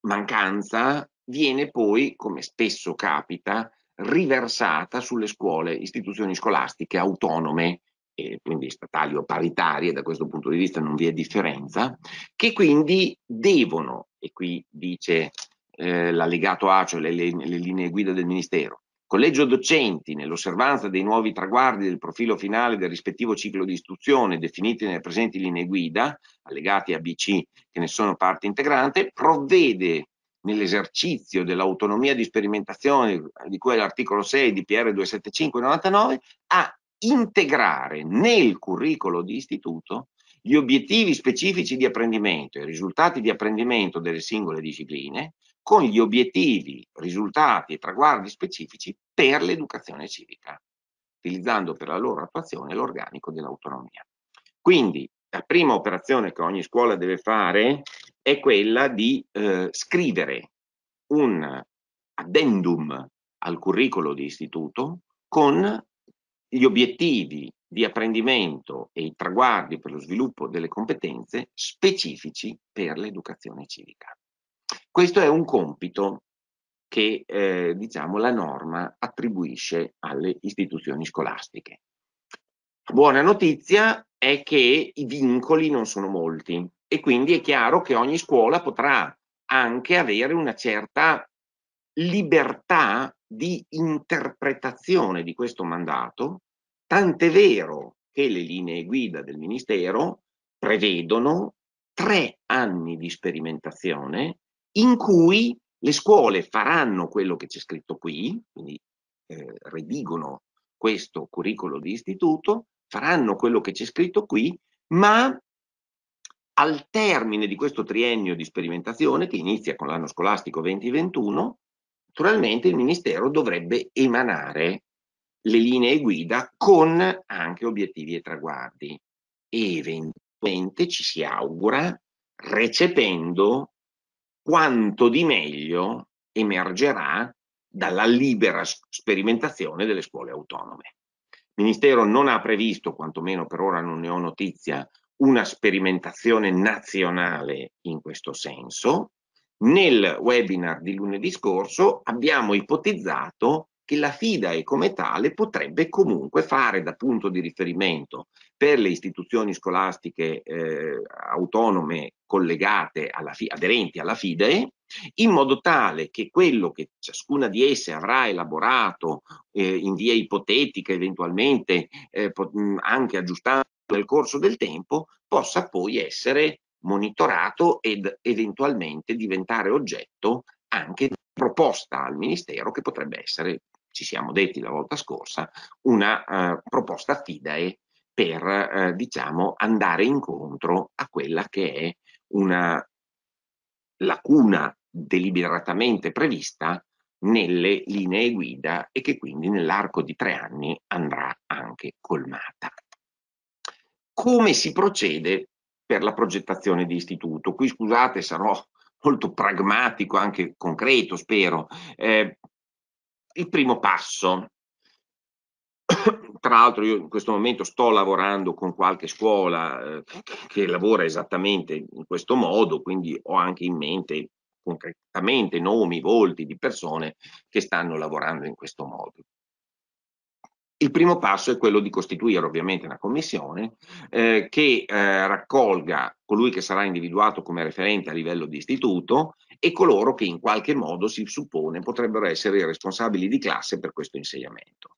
mancanza viene poi, come spesso capita, riversata sulle scuole, istituzioni scolastiche autonome e quindi statali o paritarie, da questo punto di vista non vi è differenza, che quindi devono, e qui dice eh, l'allegato A, cioè le, le, le linee guida del Ministero, collegio docenti, nell'osservanza dei nuovi traguardi del profilo finale del rispettivo ciclo di istruzione definiti nelle presenti linee guida, allegati a BC che ne sono parte integrante, provvede nell'esercizio dell'autonomia di sperimentazione di cui è l'articolo 6 di PR 275-99 a integrare nel curriculum di istituto gli obiettivi specifici di apprendimento e i risultati di apprendimento delle singole discipline con gli obiettivi, risultati e traguardi specifici per l'educazione civica, utilizzando per la loro attuazione l'organico dell'autonomia. Quindi la prima operazione che ogni scuola deve fare è quella di eh, scrivere un addendum al curriculum di istituto con gli obiettivi di apprendimento e i traguardi per lo sviluppo delle competenze specifici per l'educazione civica. Questo è un compito che eh, diciamo, la norma attribuisce alle istituzioni scolastiche. Buona notizia è che i vincoli non sono molti e quindi è chiaro che ogni scuola potrà anche avere una certa libertà di interpretazione di questo mandato Tant'è vero che le linee guida del Ministero prevedono tre anni di sperimentazione in cui le scuole faranno quello che c'è scritto qui, quindi eh, redigono questo curriculum di istituto, faranno quello che c'è scritto qui, ma al termine di questo triennio di sperimentazione, che inizia con l'anno scolastico 2021, naturalmente il Ministero dovrebbe emanare le linee guida con anche obiettivi e traguardi e eventualmente ci si augura recependo quanto di meglio emergerà dalla libera sperimentazione delle scuole autonome. Il Ministero non ha previsto, quantomeno per ora non ne ho notizia, una sperimentazione nazionale in questo senso. Nel webinar di lunedì scorso abbiamo ipotizzato che la FIDAE come tale potrebbe comunque fare da punto di riferimento per le istituzioni scolastiche eh, autonome collegate alla, aderenti alla FIDAE in modo tale che quello che ciascuna di esse avrà elaborato eh, in via ipotetica, eventualmente eh, anche aggiustando nel corso del tempo, possa poi essere monitorato ed eventualmente diventare oggetto anche di proposta al Ministero che potrebbe essere, ci siamo detti la volta scorsa, una uh, proposta FIDAE per uh, diciamo andare incontro a quella che è una lacuna deliberatamente prevista nelle linee guida e che quindi nell'arco di tre anni andrà anche colmata. Come si procede per la progettazione di istituto? Qui scusate, sarò molto pragmatico, anche concreto, spero. Eh, il primo passo, (coughs) tra l'altro io in questo momento sto lavorando con qualche scuola eh, che lavora esattamente in questo modo, quindi ho anche in mente concretamente nomi, volti di persone che stanno lavorando in questo modo. Il primo passo è quello di costituire ovviamente una commissione eh, che eh, raccolga colui che sarà individuato come referente a livello di istituto e coloro che in qualche modo si suppone potrebbero essere i responsabili di classe per questo insegnamento.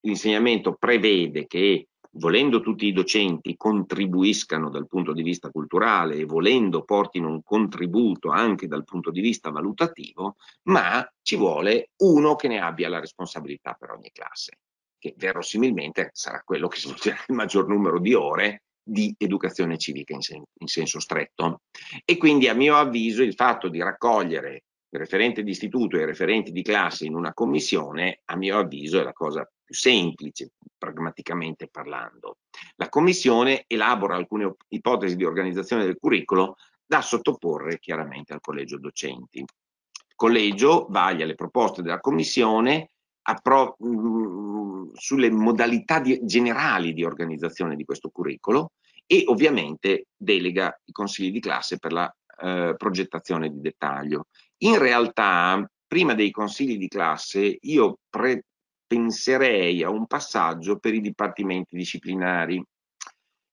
L'insegnamento prevede che volendo tutti i docenti contribuiscano dal punto di vista culturale e volendo portino un contributo anche dal punto di vista valutativo, ma ci vuole uno che ne abbia la responsabilità per ogni classe, che verosimilmente sarà quello che svolgerà il maggior numero di ore di educazione civica in, sen in senso stretto. E quindi a mio avviso il fatto di raccogliere il referente di istituto e i referenti di classe in una commissione, a mio avviso, è la cosa più semplice, pragmaticamente parlando. La Commissione elabora alcune ipotesi di organizzazione del curriculum da sottoporre chiaramente al collegio docenti. Il collegio vaglia le proposte della Commissione mh, mm, sulle modalità di, generali di organizzazione di questo curriculum e ovviamente delega i consigli di classe per la eh, progettazione di dettaglio. In realtà, prima dei consigli di classe, io penserei a un passaggio per i dipartimenti disciplinari.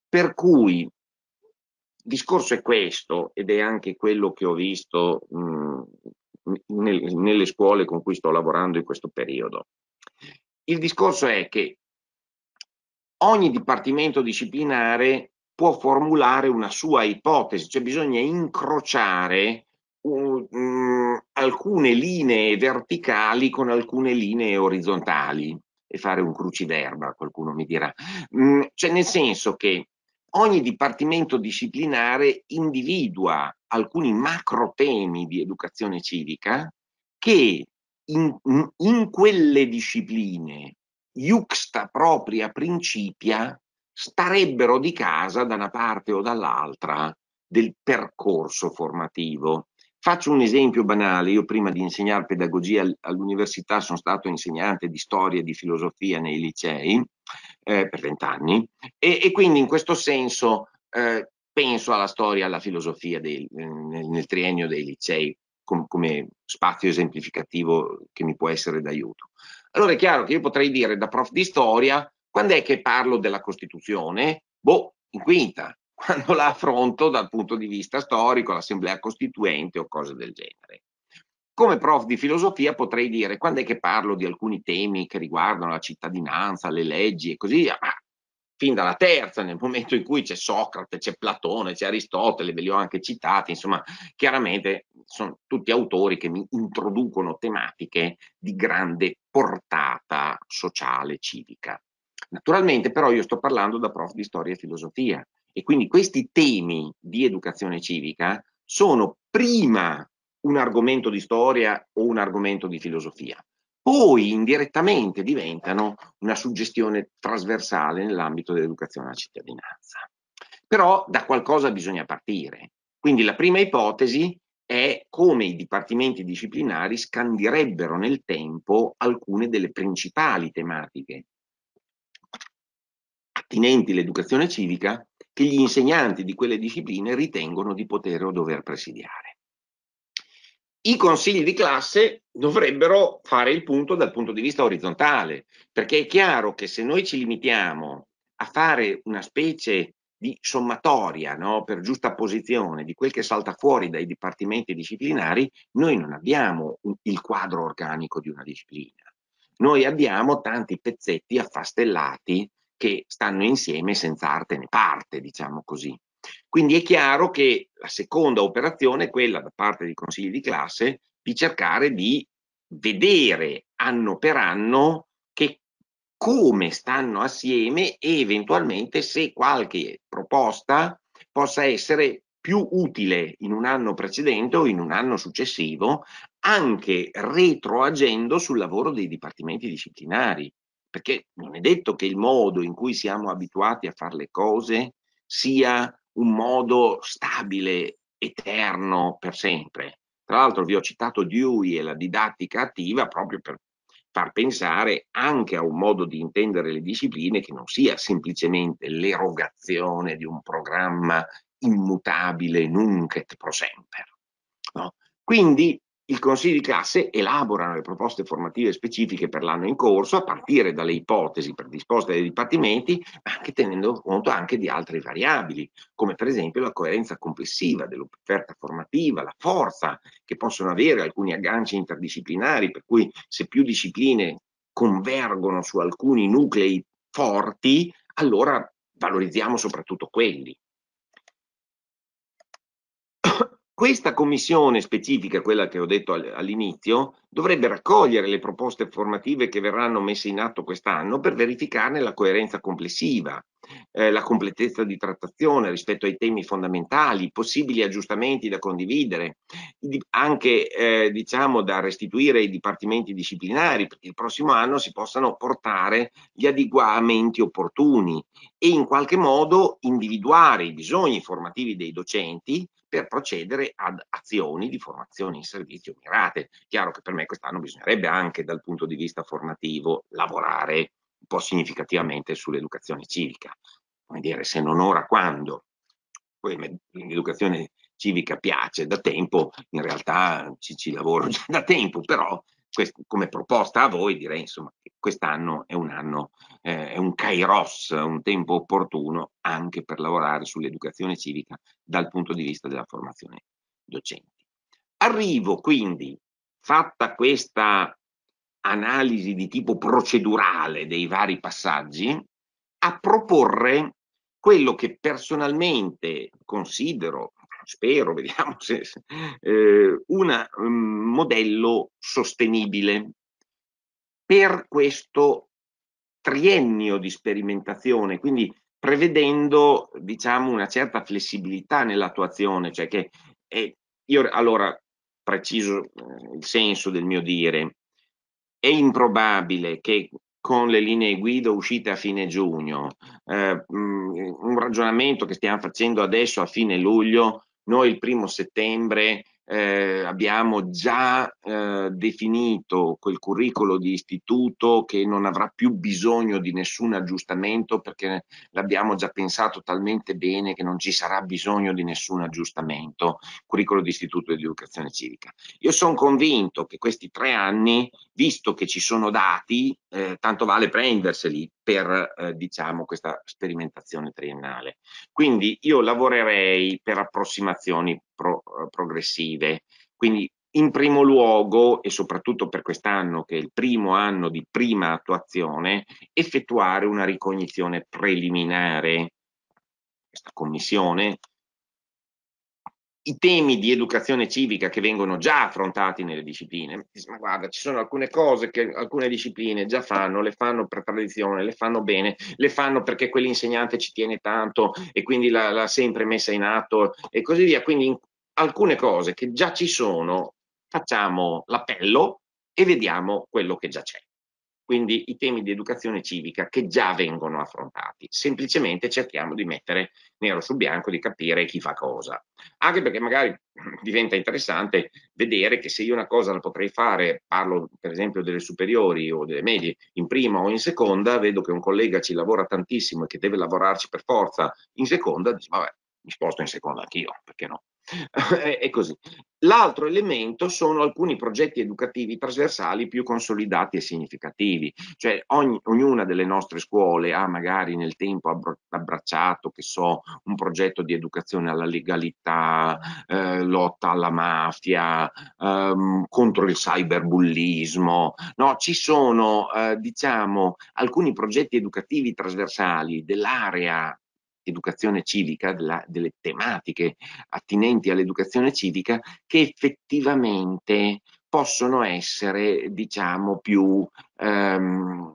Per cui il discorso è questo ed è anche quello che ho visto mh, nel, nelle scuole con cui sto lavorando in questo periodo. Il discorso è che ogni dipartimento disciplinare può formulare una sua ipotesi, cioè bisogna incrociare um, alcune linee verticali con alcune linee orizzontali e fare un cruciverba, qualcuno mi dirà. Mm, cioè nel senso che ogni dipartimento disciplinare individua alcuni macro temi di educazione civica che in, in quelle discipline iuxta propria principia starebbero di casa da una parte o dall'altra del percorso formativo. Faccio un esempio banale, io prima di insegnare pedagogia all'università sono stato insegnante di storia e di filosofia nei licei eh, per vent'anni e, e, quindi in questo senso eh, penso alla storia e alla filosofia dei, nel, nel, triennio dei licei com, come spazio esemplificativo che mi può essere d'aiuto. Allora è chiaro che io potrei dire da prof di storia, quando è che parlo della Costituzione? Boh, in quinta, quando la affronto dal punto di vista storico, l'assemblea costituente o cose del genere. Come prof di filosofia potrei dire quando è che parlo di alcuni temi che riguardano la cittadinanza, le leggi e così via, ma fin dalla terza, nel momento in cui c'è Socrate, c'è Platone, c'è Aristotele, ve li ho anche citati, insomma, chiaramente sono tutti autori che mi introducono tematiche di grande portata sociale, civica. Naturalmente però io sto parlando da prof di storia e filosofia, e quindi questi temi di educazione civica sono prima un argomento di storia o un argomento di filosofia, poi indirettamente diventano una suggestione trasversale nell'ambito dell'educazione alla cittadinanza. Però da qualcosa bisogna partire. Quindi la prima ipotesi è come i dipartimenti disciplinari scandirebbero nel tempo alcune delle principali tematiche attinenti all'educazione civica che gli insegnanti di quelle discipline ritengono di poter o dover presidiare. I consigli di classe dovrebbero fare il punto dal punto di vista orizzontale, perché è chiaro che se noi ci limitiamo a fare una specie di sommatoria no, per giusta posizione di quel che salta fuori dai dipartimenti disciplinari, noi non abbiamo un, il quadro organico di una disciplina. Noi abbiamo tanti pezzetti affastellati che stanno insieme senza arte né parte, diciamo così. Quindi è chiaro che la seconda operazione è quella da parte dei consigli di classe di cercare di vedere anno per anno che come stanno assieme e eventualmente se qualche proposta possa essere più utile in un anno precedente o in un anno successivo, anche retroagendo sul lavoro dei dipartimenti disciplinari perché non è detto che il modo in cui siamo abituati a fare le cose sia un modo stabile, eterno, per sempre. Tra l'altro vi ho citato Dewey e la didattica attiva proprio per far pensare anche a un modo di intendere le discipline che non sia semplicemente l'erogazione di un programma immutabile nunc et pro semper. No? Quindi il Consiglio di classe elaborano le proposte formative specifiche per l'anno in corso a partire dalle ipotesi predisposte dai dipartimenti, ma anche tenendo conto anche di altre variabili, come per esempio la coerenza complessiva dell'offerta formativa, la forza che possono avere alcuni agganci interdisciplinari, per cui se più discipline convergono su alcuni nuclei forti, allora valorizziamo soprattutto quelli. Questa commissione specifica, quella che ho detto all'inizio, dovrebbe raccogliere le proposte formative che verranno messe in atto quest'anno per verificarne la coerenza complessiva, eh, la completezza di trattazione rispetto ai temi fondamentali, possibili aggiustamenti da condividere, anche eh, diciamo da restituire ai dipartimenti disciplinari perché il prossimo anno si possano portare gli adeguamenti opportuni e in qualche modo individuare i bisogni formativi dei docenti per procedere ad azioni di formazione in servizio mirate. Chiaro che per me quest'anno bisognerebbe anche dal punto di vista formativo lavorare un po' significativamente sull'educazione civica. Come dire, se non ora quando? Poi l'educazione civica piace da tempo, in realtà ci, ci lavoro (laughs) già da tempo, però questo, come proposta a voi direi insomma che quest'anno è un anno, eh, è un kairos, un tempo opportuno anche per lavorare sull'educazione civica dal punto di vista della formazione docenti. Arrivo quindi, fatta questa analisi di tipo procedurale dei vari passaggi, a proporre quello che personalmente considero spero, (laughs) vediamo se, eh, un um, modello sostenibile. Per questo triennio di sperimentazione, quindi prevedendo diciamo una certa flessibilità nell'attuazione, cioè che è, io allora preciso eh, il senso del mio dire, è improbabile che con le linee guida uscite a fine giugno, eh, un ragionamento che stiamo facendo adesso a fine luglio noi il primo settembre eh, abbiamo già eh, definito quel curriculum di istituto che non avrà più bisogno di nessun aggiustamento perché l'abbiamo già pensato talmente bene che non ci sarà bisogno di nessun aggiustamento, curriculum di istituto di educazione civica. Io sono convinto che questi tre anni, visto che ci sono dati, eh, tanto vale prenderseli per eh, diciamo questa sperimentazione triennale. Quindi io lavorerei per approssimazioni pro, eh, progressive. Quindi in primo luogo e soprattutto per quest'anno che è il primo anno di prima attuazione, effettuare una ricognizione preliminare. Questa commissione i temi di educazione civica che vengono già affrontati nelle discipline. Ma guarda, ci sono alcune cose che alcune discipline già fanno, le fanno per tradizione, le fanno bene, le fanno perché quell'insegnante ci tiene tanto e quindi l'ha, sempre messa in atto e così via. Quindi alcune cose che già ci sono, facciamo l'appello e vediamo quello che già c'è. quindi i temi di educazione civica che già vengono affrontati. Semplicemente cerchiamo di mettere nero su bianco, di capire chi fa cosa. Anche perché magari (clears throat) diventa interessante vedere che se io una cosa la potrei fare, parlo per esempio delle superiori o delle medie, in prima o in seconda, vedo che un collega ci lavora tantissimo e che deve lavorarci per forza in seconda, dice vabbè, mi sposto in seconda anch'io, perché no? (laughs) è così. L'altro elemento sono alcuni progetti educativi trasversali più consolidati e significativi, cioè ogni, ognuna delle nostre scuole ha magari nel tempo abbracciato, che so, un progetto di educazione alla legalità, eh, lotta alla mafia, ehm, contro il cyberbullismo, no? ci sono eh, diciamo alcuni progetti educativi trasversali dell'area educazione civica, della, delle tematiche attinenti all'educazione civica che effettivamente possono essere, diciamo, più... Ehm,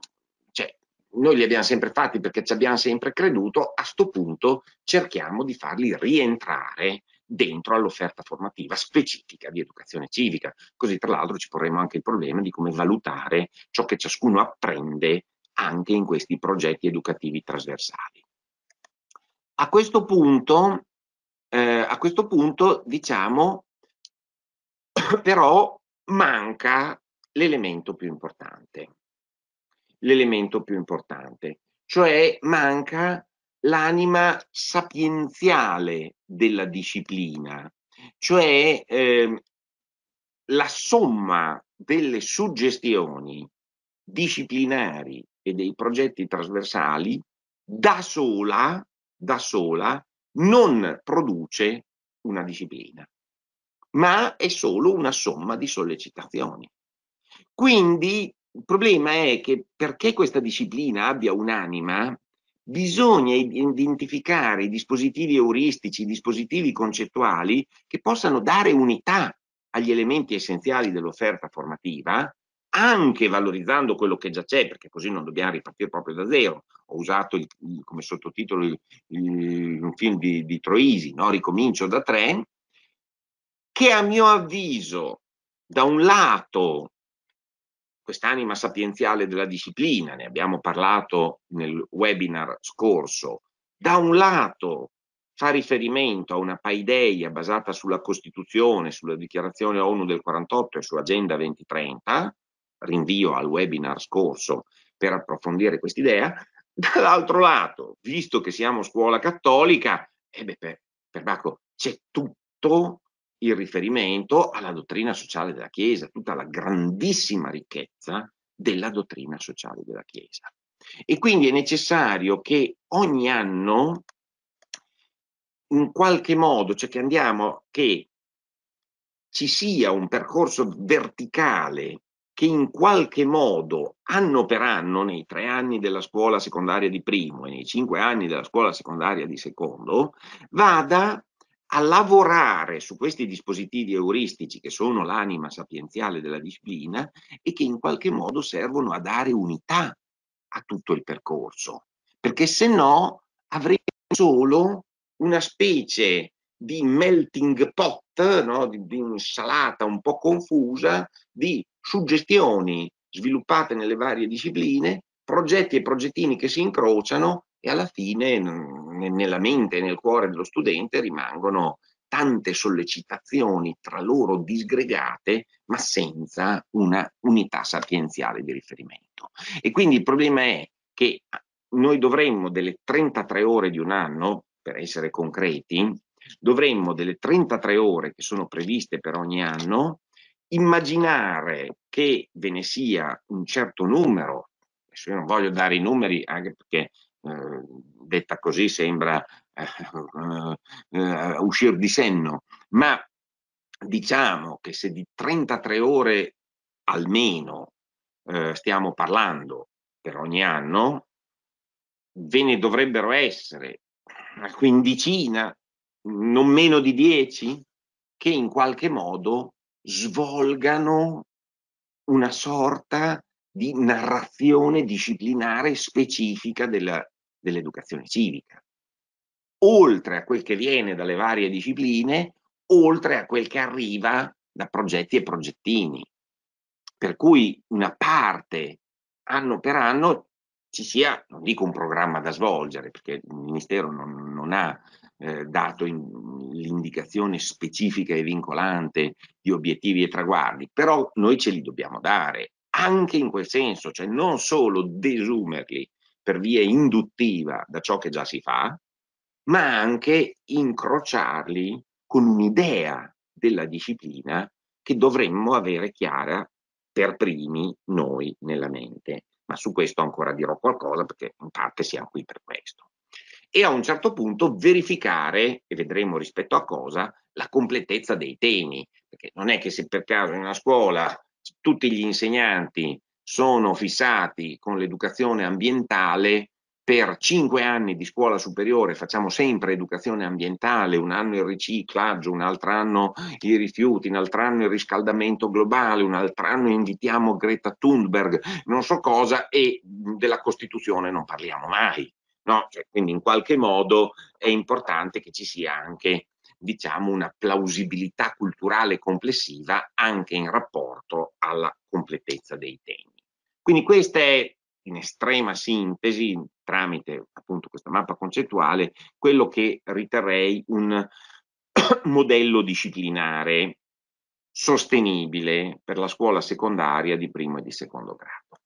cioè, noi li abbiamo sempre fatti perché ci abbiamo sempre creduto, a questo punto cerchiamo di farli rientrare dentro all'offerta formativa specifica di educazione civica. Così tra l'altro ci porremo anche il problema di come valutare ciò che ciascuno apprende anche in questi progetti educativi trasversali. A questo punto, eh, a questo punto diciamo, (coughs) però manca l'elemento più importante. L'elemento più importante, cioè manca l'anima sapienziale della disciplina, cioè eh, la somma delle suggestioni disciplinari e dei progetti trasversali da sola da sola non produce una disciplina, ma è solo una somma di sollecitazioni. Quindi il problema è che perché questa disciplina abbia un'anima, bisogna identificare i dispositivi euristici, i dispositivi concettuali che possano dare unità agli elementi essenziali dell'offerta formativa anche valorizzando quello che già c'è, perché così non dobbiamo ripartire proprio da zero. Ho usato il, il, come sottotitolo il, un film di, di Troisi, no? Ricomincio da tre, che a mio avviso, da un lato, quest'anima sapienziale della disciplina, ne abbiamo parlato nel webinar scorso, da un lato fa riferimento a una paideia basata sulla Costituzione, sulla dichiarazione ONU del 48 e su Agenda 2030, rinvio al webinar scorso per approfondire quest'idea. (laughs) Dall'altro lato, visto che siamo scuola cattolica, eh beh, per, per Bacco c'è tutto il riferimento alla dottrina sociale della Chiesa, tutta la grandissima ricchezza della dottrina sociale della Chiesa. E quindi è necessario che ogni anno, in qualche modo, cioè che andiamo, che ci sia un percorso verticale che in qualche modo anno per anno, nei tre anni della scuola secondaria di primo e nei cinque anni della scuola secondaria di secondo, vada a lavorare su questi dispositivi euristici che sono l'anima sapienziale della disciplina e che in qualche modo servono a dare unità a tutto il percorso, perché se no avremo solo una specie di melting pot, no? di, di insalata un po' confusa di suggestioni sviluppate nelle varie discipline, progetti e progettini che si incrociano e alla fine nella mente e nel cuore dello studente rimangono tante sollecitazioni tra loro disgregate ma senza una unità sapienziale di riferimento. E quindi il problema è che noi dovremmo delle 33 ore di un anno, per essere concreti, dovremmo delle 33 ore che sono previste per ogni anno, immaginare che ve ne sia un certo numero, adesso io non voglio dare i numeri anche perché eh, detta così sembra eh, eh, uscire di senno, ma diciamo che se di 33 ore almeno eh, stiamo parlando per ogni anno, ve ne dovrebbero essere una quindicina non meno di dieci, che in qualche modo svolgano una sorta di narrazione disciplinare specifica della, dell'educazione civica, oltre a quel che viene dalle varie discipline, oltre a quel che arriva da progetti e progettini. Per cui una parte anno per anno ci sia, non dico un programma da svolgere, perché il Ministero non, non ha eh, dato l'indicazione specifica e vincolante di obiettivi e traguardi, però noi ce li dobbiamo dare, anche in quel senso, cioè non solo desumerli per via induttiva da ciò che già si fa, ma anche incrociarli con un'idea della disciplina che dovremmo avere chiara per primi noi nella mente. Ma su questo ancora dirò qualcosa perché in parte siamo qui per questo. E a un certo punto verificare, e vedremo rispetto a cosa, la completezza dei temi, perché non è che se per caso in una scuola tutti gli insegnanti sono fissati con l'educazione ambientale, per cinque anni di scuola superiore facciamo sempre educazione ambientale, un anno il riciclaggio, un altro anno i rifiuti, un altro anno il riscaldamento globale, un altro anno invitiamo Greta Thunberg, non so cosa, e della Costituzione non parliamo mai. No? Cioè, quindi in qualche modo è importante che ci sia anche diciamo, una plausibilità culturale complessiva anche in rapporto alla completezza dei temi. Quindi questa è in estrema sintesi, tramite appunto questa mappa concettuale, quello che riterrei un (coughs) modello disciplinare sostenibile per la scuola secondaria di primo e di secondo grado.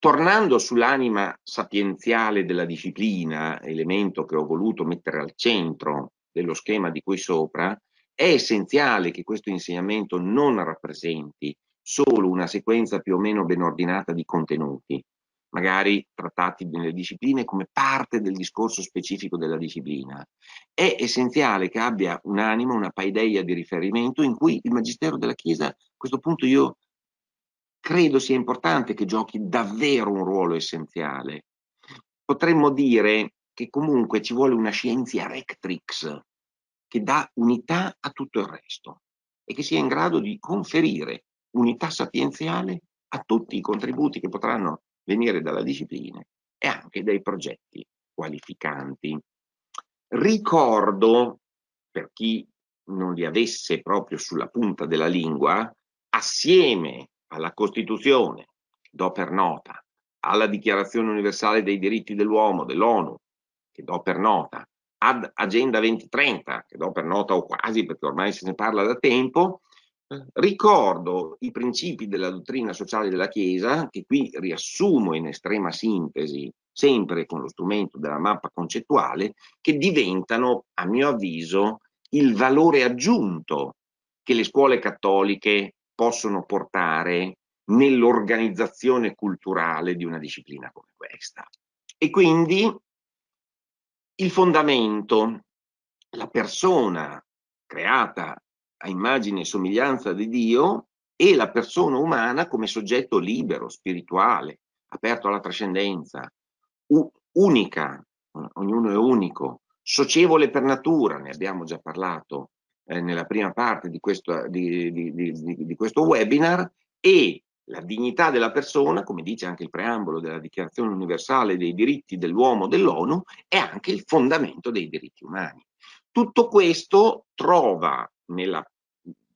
Tornando sull'anima sapienziale della disciplina, elemento che ho voluto mettere al centro dello schema di qui sopra, è essenziale che questo insegnamento non rappresenti solo una sequenza più o meno ben ordinata di contenuti, magari trattati nelle discipline come parte del discorso specifico della disciplina. È essenziale che abbia un'anima, una paideia di riferimento in cui il Magistero della Chiesa, a questo punto io credo sia importante che giochi davvero un ruolo essenziale. Potremmo dire che comunque ci vuole una scienza rectrix che dà unità a tutto il resto e che sia in grado di conferire unità sapienziale a tutti i contributi che potranno venire dalla disciplina e anche dai progetti qualificanti. Ricordo, per chi non li avesse proprio sulla punta della lingua, assieme alla Costituzione, do per nota, alla Dichiarazione universale dei diritti dell'uomo dell'ONU, che do per nota, ad Agenda 2030, che do per nota o quasi perché ormai se ne parla da tempo, Ricordo i principi della dottrina sociale della Chiesa, che qui riassumo in estrema sintesi, sempre con lo strumento della mappa concettuale, che diventano, a mio avviso, il valore aggiunto che le scuole cattoliche possono portare nell'organizzazione culturale di una disciplina come questa. E quindi il fondamento, la persona creata a immagine e somiglianza di Dio e la persona umana come soggetto libero, spirituale, aperto alla trascendenza, unica, ognuno è unico, socievole per natura, ne abbiamo già parlato eh, nella prima parte di questo, di, di, di, questo webinar, e la dignità della persona, come dice anche il preambolo della Dichiarazione universale dei diritti dell'uomo dell'ONU, è anche il fondamento dei diritti umani. Tutto questo trova nella,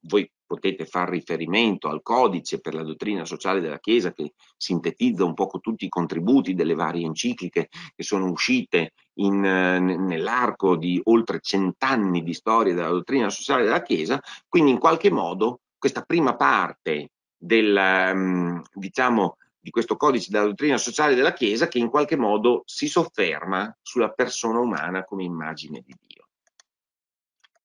voi potete far riferimento al codice per la dottrina sociale della Chiesa che sintetizza un po' tutti i contributi delle varie encicliche che sono uscite in, nell'arco di oltre cent'anni di storia della dottrina sociale della Chiesa, quindi in qualche modo questa prima parte del, um, diciamo, di questo codice della dottrina sociale della Chiesa che in qualche modo si sofferma sulla persona umana come immagine di Dio.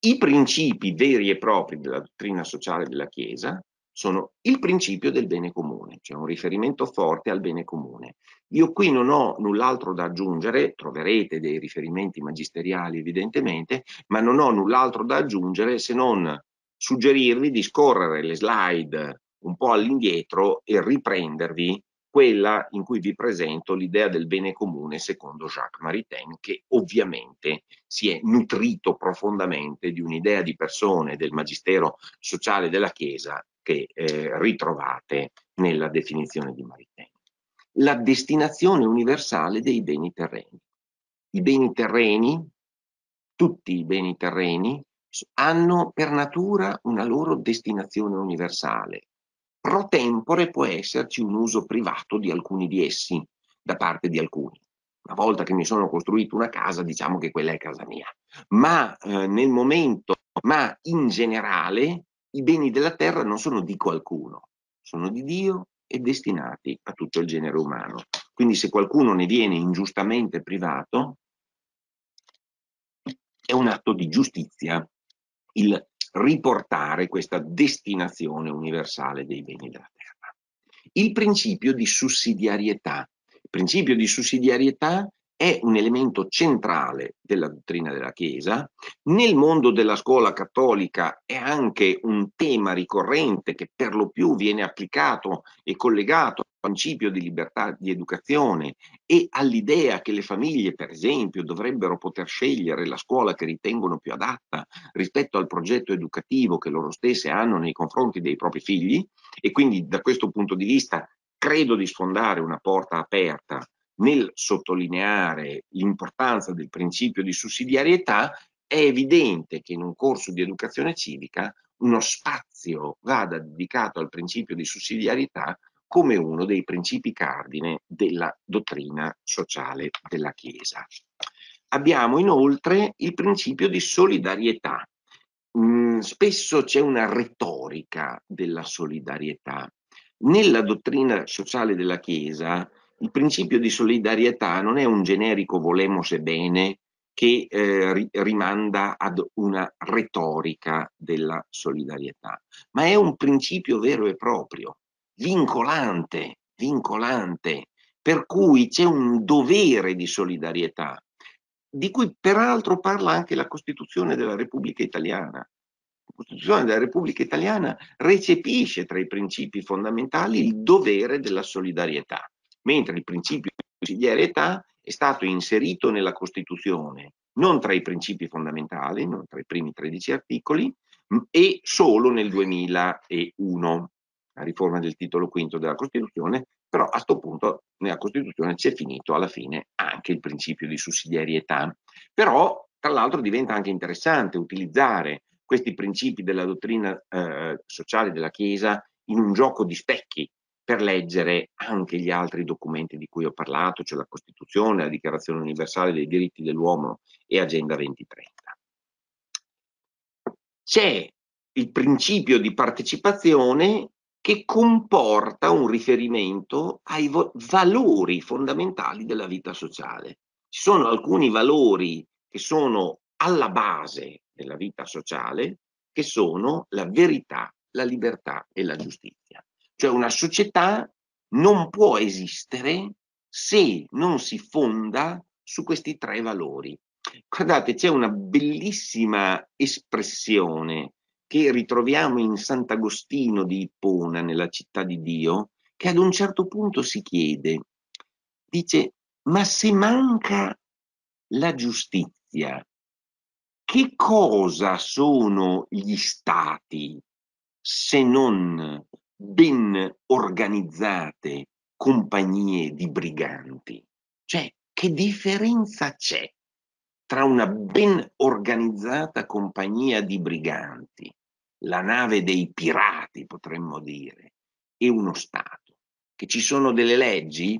I principi veri e propri della dottrina sociale della Chiesa sono il principio del bene comune, cioè un riferimento forte al bene comune. Io qui non ho null'altro da aggiungere, troverete dei riferimenti magisteriali evidentemente, ma non ho null'altro da aggiungere se non suggerirvi di scorrere le slide un po' all'indietro e riprendervi quella in cui vi presento l'idea del bene comune secondo Jacques Maritain, che ovviamente si è nutrito profondamente di un'idea di persone del magistero sociale della Chiesa che eh, ritrovate nella definizione di Maritain. La destinazione universale dei beni terreni. I beni terreni, tutti i beni terreni, hanno per natura una loro destinazione universale, pro tempore può esserci un uso privato di alcuni di essi da parte di alcuni. Una volta che mi sono costruito una casa, diciamo che quella è casa mia. Ma eh, nel momento, ma in generale, i beni della terra non sono di qualcuno, sono di Dio e destinati a tutto il genere umano. Quindi se qualcuno ne viene ingiustamente privato, è un atto di giustizia il riportare questa destinazione universale dei beni della terra. Il principio di sussidiarietà. Il principio di sussidiarietà è un elemento centrale della dottrina della Chiesa. Nel mondo della scuola cattolica è anche un tema ricorrente che per lo più viene applicato e collegato al principio di libertà di educazione e all'idea che le famiglie, per esempio, dovrebbero poter scegliere la scuola che ritengono più adatta rispetto al progetto educativo che loro stesse hanno nei confronti dei propri figli e quindi da questo punto di vista credo di sfondare una porta aperta nel sottolineare l'importanza del principio di sussidiarietà, è evidente che in un corso di educazione civica uno spazio vada dedicato al principio di sussidiarietà come uno dei principi cardine della dottrina sociale della Chiesa. Abbiamo inoltre il principio di solidarietà. Mm, spesso c'è una retorica della solidarietà. Nella dottrina sociale della Chiesa il principio di solidarietà non è un generico volemos e bene che eh, ri rimanda ad una retorica della solidarietà, ma è un principio vero e proprio, vincolante, vincolante, per cui c'è un dovere di solidarietà, di cui peraltro parla anche la Costituzione della Repubblica Italiana. La Costituzione della Repubblica Italiana recepisce tra i principi fondamentali il dovere della solidarietà mentre il principio di sussidiarietà è stato inserito nella Costituzione non tra i principi fondamentali, non tra i primi 13 articoli, e solo nel 2001, la riforma del titolo quinto della Costituzione, però a questo punto nella Costituzione c'è finito alla fine anche il principio di sussidiarietà. Però, tra l'altro, diventa anche interessante utilizzare questi principi della dottrina eh, sociale della Chiesa in un gioco di specchi, per leggere anche gli altri documenti di cui ho parlato, cioè la Costituzione, la Dichiarazione universale dei diritti dell'uomo e Agenda 2030. C'è il principio di partecipazione che comporta un riferimento ai valori fondamentali della vita sociale. Ci sono alcuni valori che sono alla base della vita sociale, che sono la verità, la libertà e la giustizia. Cioè una società non può esistere se non si fonda su questi tre valori. Guardate, c'è una bellissima espressione che ritroviamo in Sant'Agostino di Ippona, nella città di Dio, che ad un certo punto si chiede, dice, ma se manca la giustizia, che cosa sono gli stati se non ben organizzate compagnie di briganti. Cioè, che differenza c'è tra una ben organizzata compagnia di briganti, la nave dei pirati, potremmo dire, e uno Stato? Che ci sono delle leggi?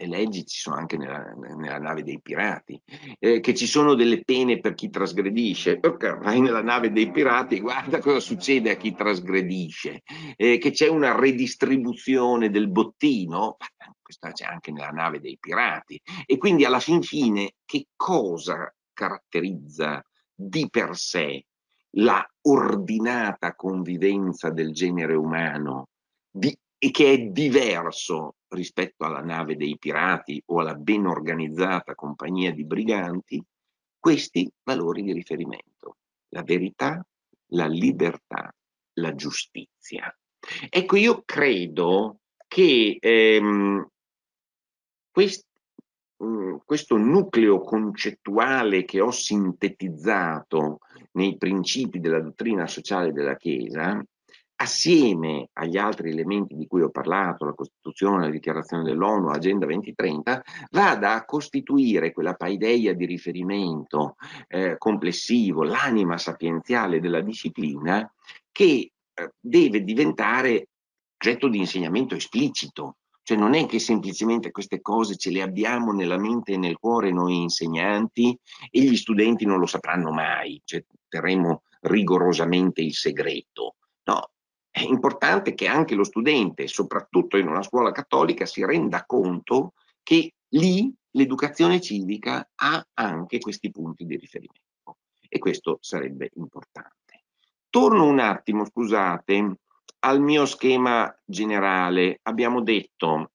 Le leggi ci sono anche nella, nella nave dei pirati, eh, che ci sono delle pene per chi trasgredisce, ok, vai nella nave dei pirati, guarda cosa succede a chi trasgredisce, eh, che c'è una redistribuzione del bottino, questa c'è anche nella nave dei pirati, e quindi alla fin fine che cosa caratterizza di per sé la ordinata convivenza del genere umano di, e che è diverso rispetto alla nave dei pirati o alla ben organizzata compagnia di briganti, questi valori di riferimento, la verità, la libertà, la giustizia. Ecco, io credo che ehm, quest, mh, mm, questo nucleo concettuale che ho sintetizzato nei principi della dottrina sociale della Chiesa assieme agli altri elementi di cui ho parlato, la Costituzione, la Dichiarazione dell'ONU, l'Agenda 2030, vada a costituire quella paideia di riferimento eh, complessivo, l'anima sapienziale della disciplina, che eh, deve diventare progetto di insegnamento esplicito, cioè non è che semplicemente queste cose ce le abbiamo nella mente e nel cuore noi insegnanti e gli studenti non lo sapranno mai, cioè terremo rigorosamente il segreto. No, è importante che anche lo studente, soprattutto in una scuola cattolica, si renda conto che lì l'educazione civica ha anche questi punti di riferimento e questo sarebbe importante. Torno un attimo, scusate, al mio schema generale. Abbiamo detto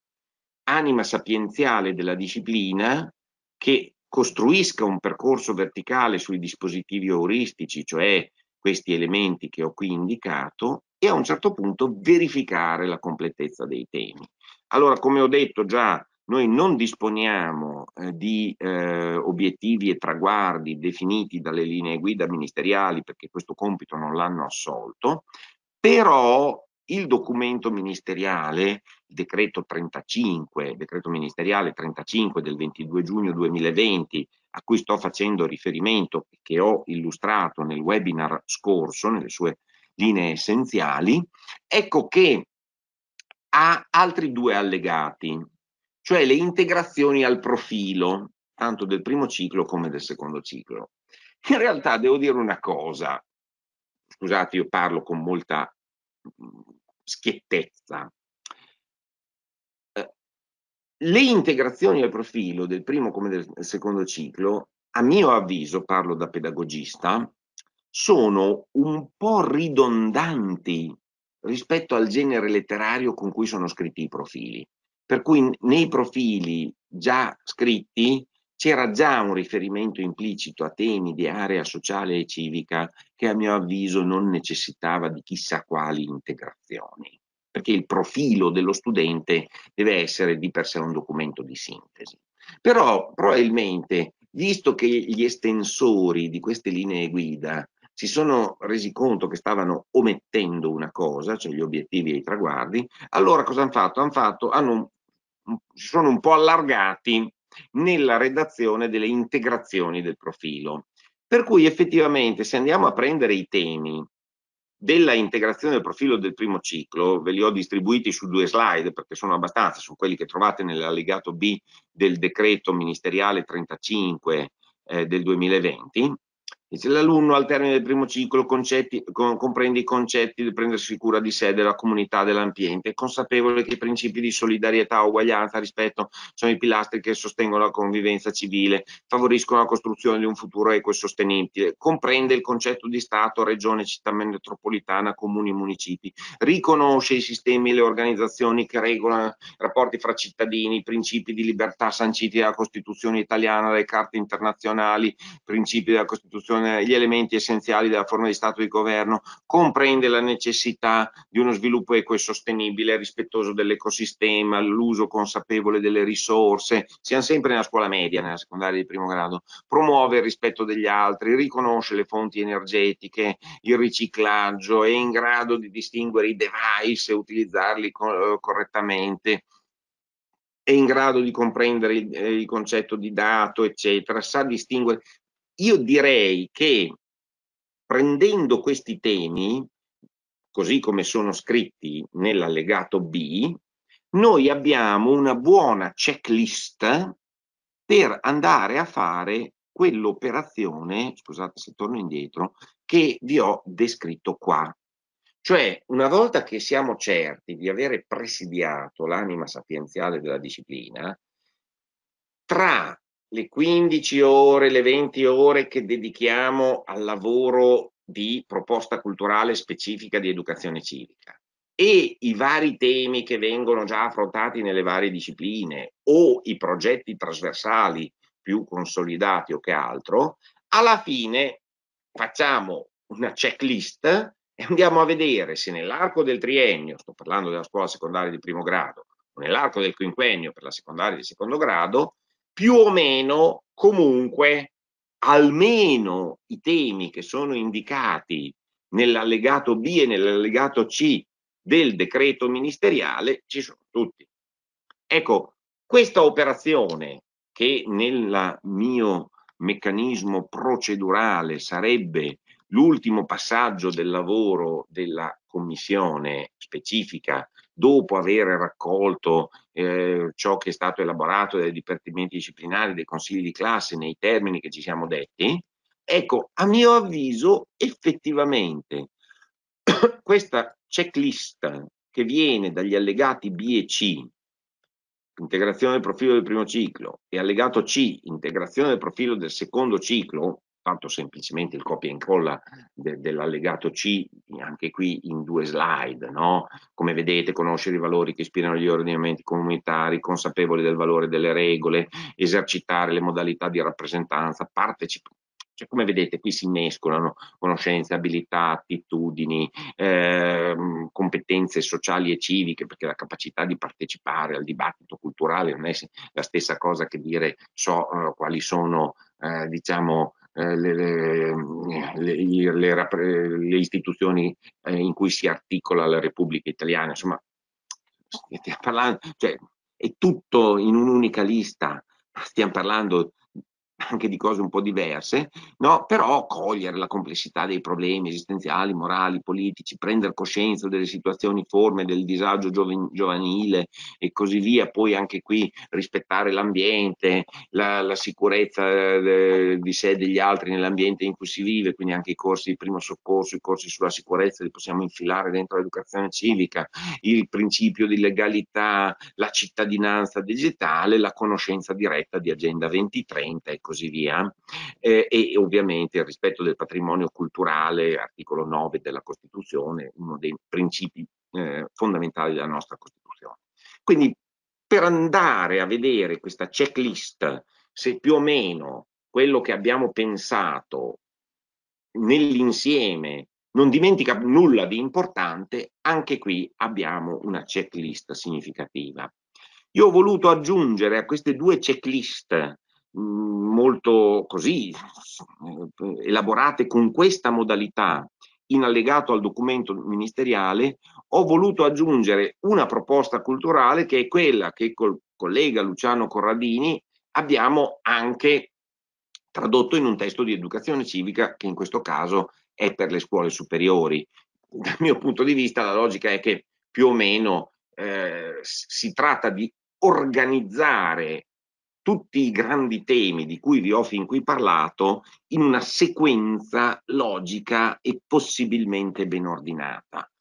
anima sapienziale della disciplina che costruisca un percorso verticale sui dispositivi euristici, cioè questi elementi che ho qui indicato, e a un certo punto verificare la completezza dei temi. Allora, come ho detto già, noi non disponiamo eh, di eh, obiettivi e traguardi definiti dalle linee guida ministeriali perché questo compito non l'hanno assolto, però il documento ministeriale, il decreto 35, decreto ministeriale 35 del 22 giugno 2020, a cui sto facendo riferimento e che ho illustrato nel webinar scorso, nelle sue linee essenziali, ecco che ha altri due allegati, cioè le integrazioni al profilo, tanto del primo ciclo come del secondo ciclo. In realtà devo dire una cosa, scusate, io parlo con molta mm, schiettezza. Eh, le integrazioni al profilo del primo come del secondo ciclo, a mio avviso, parlo da pedagogista, sono un po' ridondanti rispetto al genere letterario con cui sono scritti i profili. Per cui nei profili già scritti c'era già un riferimento implicito a temi di area sociale e civica che a mio avviso non necessitava di chissà quali integrazioni, perché il profilo dello studente deve essere di per sé un documento di sintesi. Però probabilmente, visto che gli estensori di queste linee guida si sono resi conto che stavano omettendo una cosa, cioè gli obiettivi e i traguardi, allora cosa hanno fatto? Hanno fatto, hanno, si sono un po' allargati nella redazione delle integrazioni del profilo. Per cui effettivamente se andiamo a prendere i temi della integrazione del profilo del primo ciclo, ve li ho distribuiti su due slide perché sono abbastanza, sono quelli che trovate nell'allegato B del decreto ministeriale 35 eh, del 2020, Dice l'alunno al termine del primo ciclo concetti, con, comprende i concetti di prendersi cura di sé, della comunità, dell'ambiente, è consapevole che i principi di solidarietà, uguaglianza, rispetto sono i pilastri che sostengono la convivenza civile, favoriscono la costruzione di un futuro equo e sostenibile, comprende il concetto di Stato, regione, città metropolitana, comuni e municipi, riconosce i sistemi e le organizzazioni che regolano i rapporti fra cittadini, i principi di libertà sanciti dalla Costituzione italiana, dalle carte internazionali, principi della Costituzione gli elementi essenziali della forma di Stato di governo, comprende la necessità di uno sviluppo equo e sostenibile, rispettoso dell'ecosistema, l'uso consapevole delle risorse, siamo sempre nella scuola media, nella secondaria di primo grado, promuove il rispetto degli altri, riconosce le fonti energetiche, il riciclaggio, è in grado di distinguere i device e utilizzarli co correttamente, è in grado di comprendere il, eh, il, concetto di dato, eccetera, sa distinguere, io direi che prendendo questi temi, così come sono scritti nell'allegato B, noi abbiamo una buona checklist per andare a fare quell'operazione, scusate se torno indietro, che vi ho descritto qua. Cioè, una volta che siamo certi di avere presidiato l'anima sapienziale della disciplina, tra le 15 ore, le 20 ore che dedichiamo al lavoro di proposta culturale specifica di educazione civica e i vari temi che vengono già affrontati nelle varie discipline o i progetti trasversali più consolidati o che altro, alla fine facciamo una checklist e andiamo a vedere se nell'arco del triennio, sto parlando della scuola secondaria di primo grado, o nell'arco del quinquennio per la secondaria di secondo grado, più o meno comunque almeno i temi che sono indicati nell'allegato B e nell'allegato C del decreto ministeriale ci sono tutti. Ecco, questa operazione che nel mio meccanismo procedurale sarebbe l'ultimo passaggio del lavoro della commissione specifica dopo aver raccolto eh, ciò che è stato elaborato dai dipartimenti disciplinari, dei consigli di classe, nei termini che ci siamo detti, ecco, a mio avviso, effettivamente, (coughs) questa checklist che viene dagli allegati B e C, integrazione del profilo del primo ciclo, e allegato C, integrazione del profilo del secondo ciclo, tanto semplicemente il copia e incolla de, dell'allegato C, anche qui in due slide, no? come vedete conoscere i valori che ispirano gli ordinamenti comunitari, consapevoli del valore delle regole, esercitare le modalità di rappresentanza, partecipazione cioè, come vedete, qui si mescolano conoscenze, abilità, attitudini, eh, competenze sociali e civiche, perché la capacità di partecipare al dibattito culturale non è la stessa cosa che dire so uh, quali sono, eh, diciamo, eh, le, le, le, le, istituzioni eh, in cui si articola la Repubblica Italiana. Insomma, parlando, cioè, è tutto in un'unica lista. Stiamo parlando anche di cose un po' diverse, no? però cogliere la complessità dei problemi esistenziali, morali, politici, prendere coscienza delle situazioni, forme del disagio giovanile e così via, poi anche qui rispettare l'ambiente, la, la sicurezza eh, di sé e degli altri nell'ambiente in cui si vive, quindi anche i corsi di primo soccorso, i corsi sulla sicurezza li possiamo infilare dentro l'educazione civica, il principio di legalità, la cittadinanza digitale, la conoscenza diretta di Agenda 2030 e così via, eh, e ovviamente il rispetto del patrimonio culturale, articolo 9 della Costituzione, uno dei principi eh, fondamentali della nostra Costituzione. Quindi per andare a vedere questa checklist, se più o meno quello che abbiamo pensato nell'insieme non dimentica nulla di importante, anche qui abbiamo una checklist significativa. Io ho voluto aggiungere a queste due checklist molto così elaborate con questa modalità in allegato al documento ministeriale, ho voluto aggiungere una proposta culturale che è quella che col collega Luciano Corradini abbiamo anche tradotto in un testo di educazione civica che in questo caso è per le scuole superiori. Dal mio punto di vista la logica è che più o meno eh, si tratta di organizzare tutti i grandi temi di cui vi ho fin qui parlato in una sequenza logica e possibilmente ben ordinata.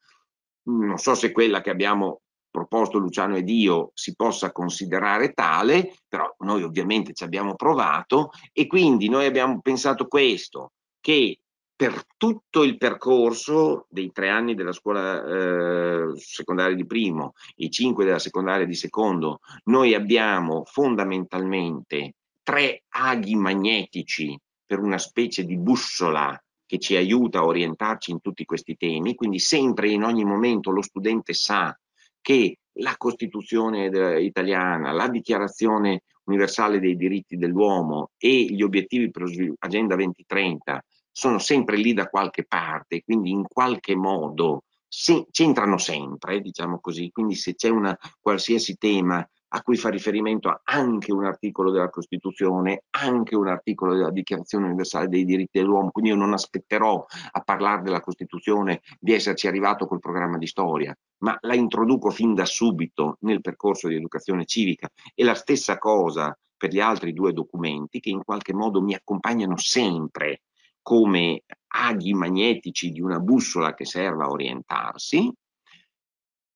Non so se quella che abbiamo proposto Luciano ed io si possa considerare tale, però noi ovviamente ci abbiamo provato e quindi noi abbiamo pensato questo, che per tutto il percorso dei tre anni della scuola eh, secondaria di primo i cinque della secondaria di secondo, noi abbiamo fondamentalmente tre aghi magnetici per una specie di bussola che ci aiuta a orientarci in tutti questi temi, quindi sempre in ogni momento lo studente sa che la Costituzione italiana, la Dichiarazione universale dei diritti dell'uomo e gli obiettivi per l'Agenda 2030 sono sempre lì da qualche parte, quindi in qualche modo se, c'entrano sempre, diciamo così, quindi se c'è un qualsiasi tema a cui fa riferimento anche un articolo della Costituzione, anche un articolo della Dichiarazione universale dei diritti dell'uomo, quindi io non aspetterò a parlare della Costituzione di esserci arrivato col programma di storia, ma la introduco fin da subito nel percorso di educazione civica. E la stessa cosa per gli altri due documenti che in qualche modo mi accompagnano sempre come aghi magnetici di una bussola che serve a orientarsi,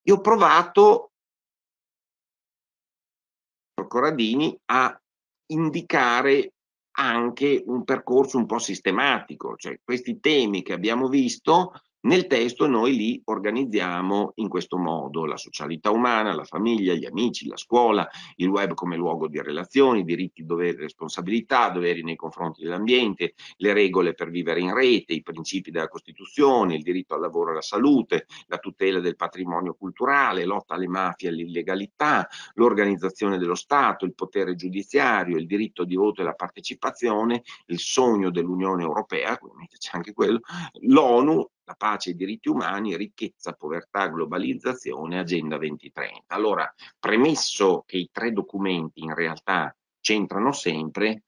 io ho provato, Corradini, a indicare anche un percorso un po' sistematico, cioè questi temi che abbiamo visto nel testo noi li organizziamo in questo modo, la socialità umana, la famiglia, gli amici, la scuola, il web come luogo di relazioni, diritti, doveri, responsabilità, doveri nei confronti dell'ambiente, le regole per vivere in rete, i principi della Costituzione, il diritto al lavoro e alla salute, la tutela del patrimonio culturale, lotta alle mafie e all'illegalità, l'organizzazione dello Stato, il potere giudiziario, il diritto di voto e la partecipazione, il sogno dell'Unione Europea, c'è anche quello, l'ONU, la pace i diritti umani, ricchezza, povertà, globalizzazione, Agenda 2030. Allora, premesso che i tre documenti in realtà c'entrano sempre,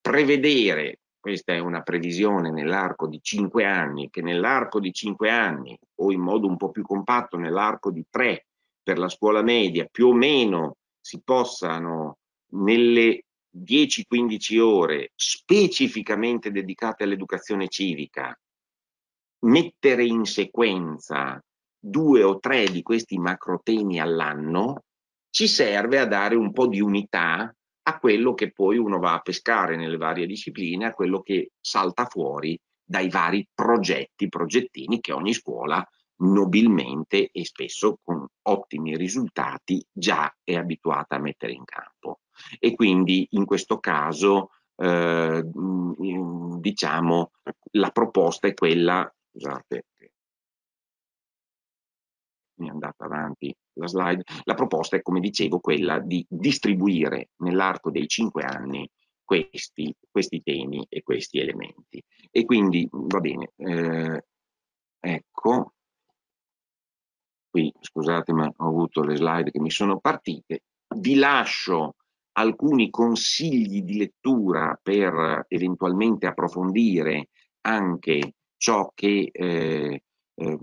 prevedere, questa è una previsione nell'arco di cinque anni, che nell'arco di cinque anni o in modo un po' più compatto nell'arco di tre per la scuola media più o meno si possano nelle 10-15 ore specificamente dedicate all'educazione civica mettere in sequenza due o tre di questi macro temi all'anno ci serve a dare un po' di unità a quello che poi uno va a pescare nelle varie discipline, a quello che salta fuori dai vari progetti, progettini che ogni scuola nobilmente e spesso con ottimi risultati già è abituata a mettere in campo. E quindi in questo caso eh, diciamo la proposta è quella, scusate, mi è andata avanti la slide, la proposta è come dicevo quella di distribuire nell'arco dei cinque anni questi, questi, temi e questi elementi. E quindi va bene, eh, ecco, qui scusate ma ho avuto le slide che mi sono partite, vi lascio alcuni consigli di lettura per eventualmente approfondire anche ciò che eh, eh,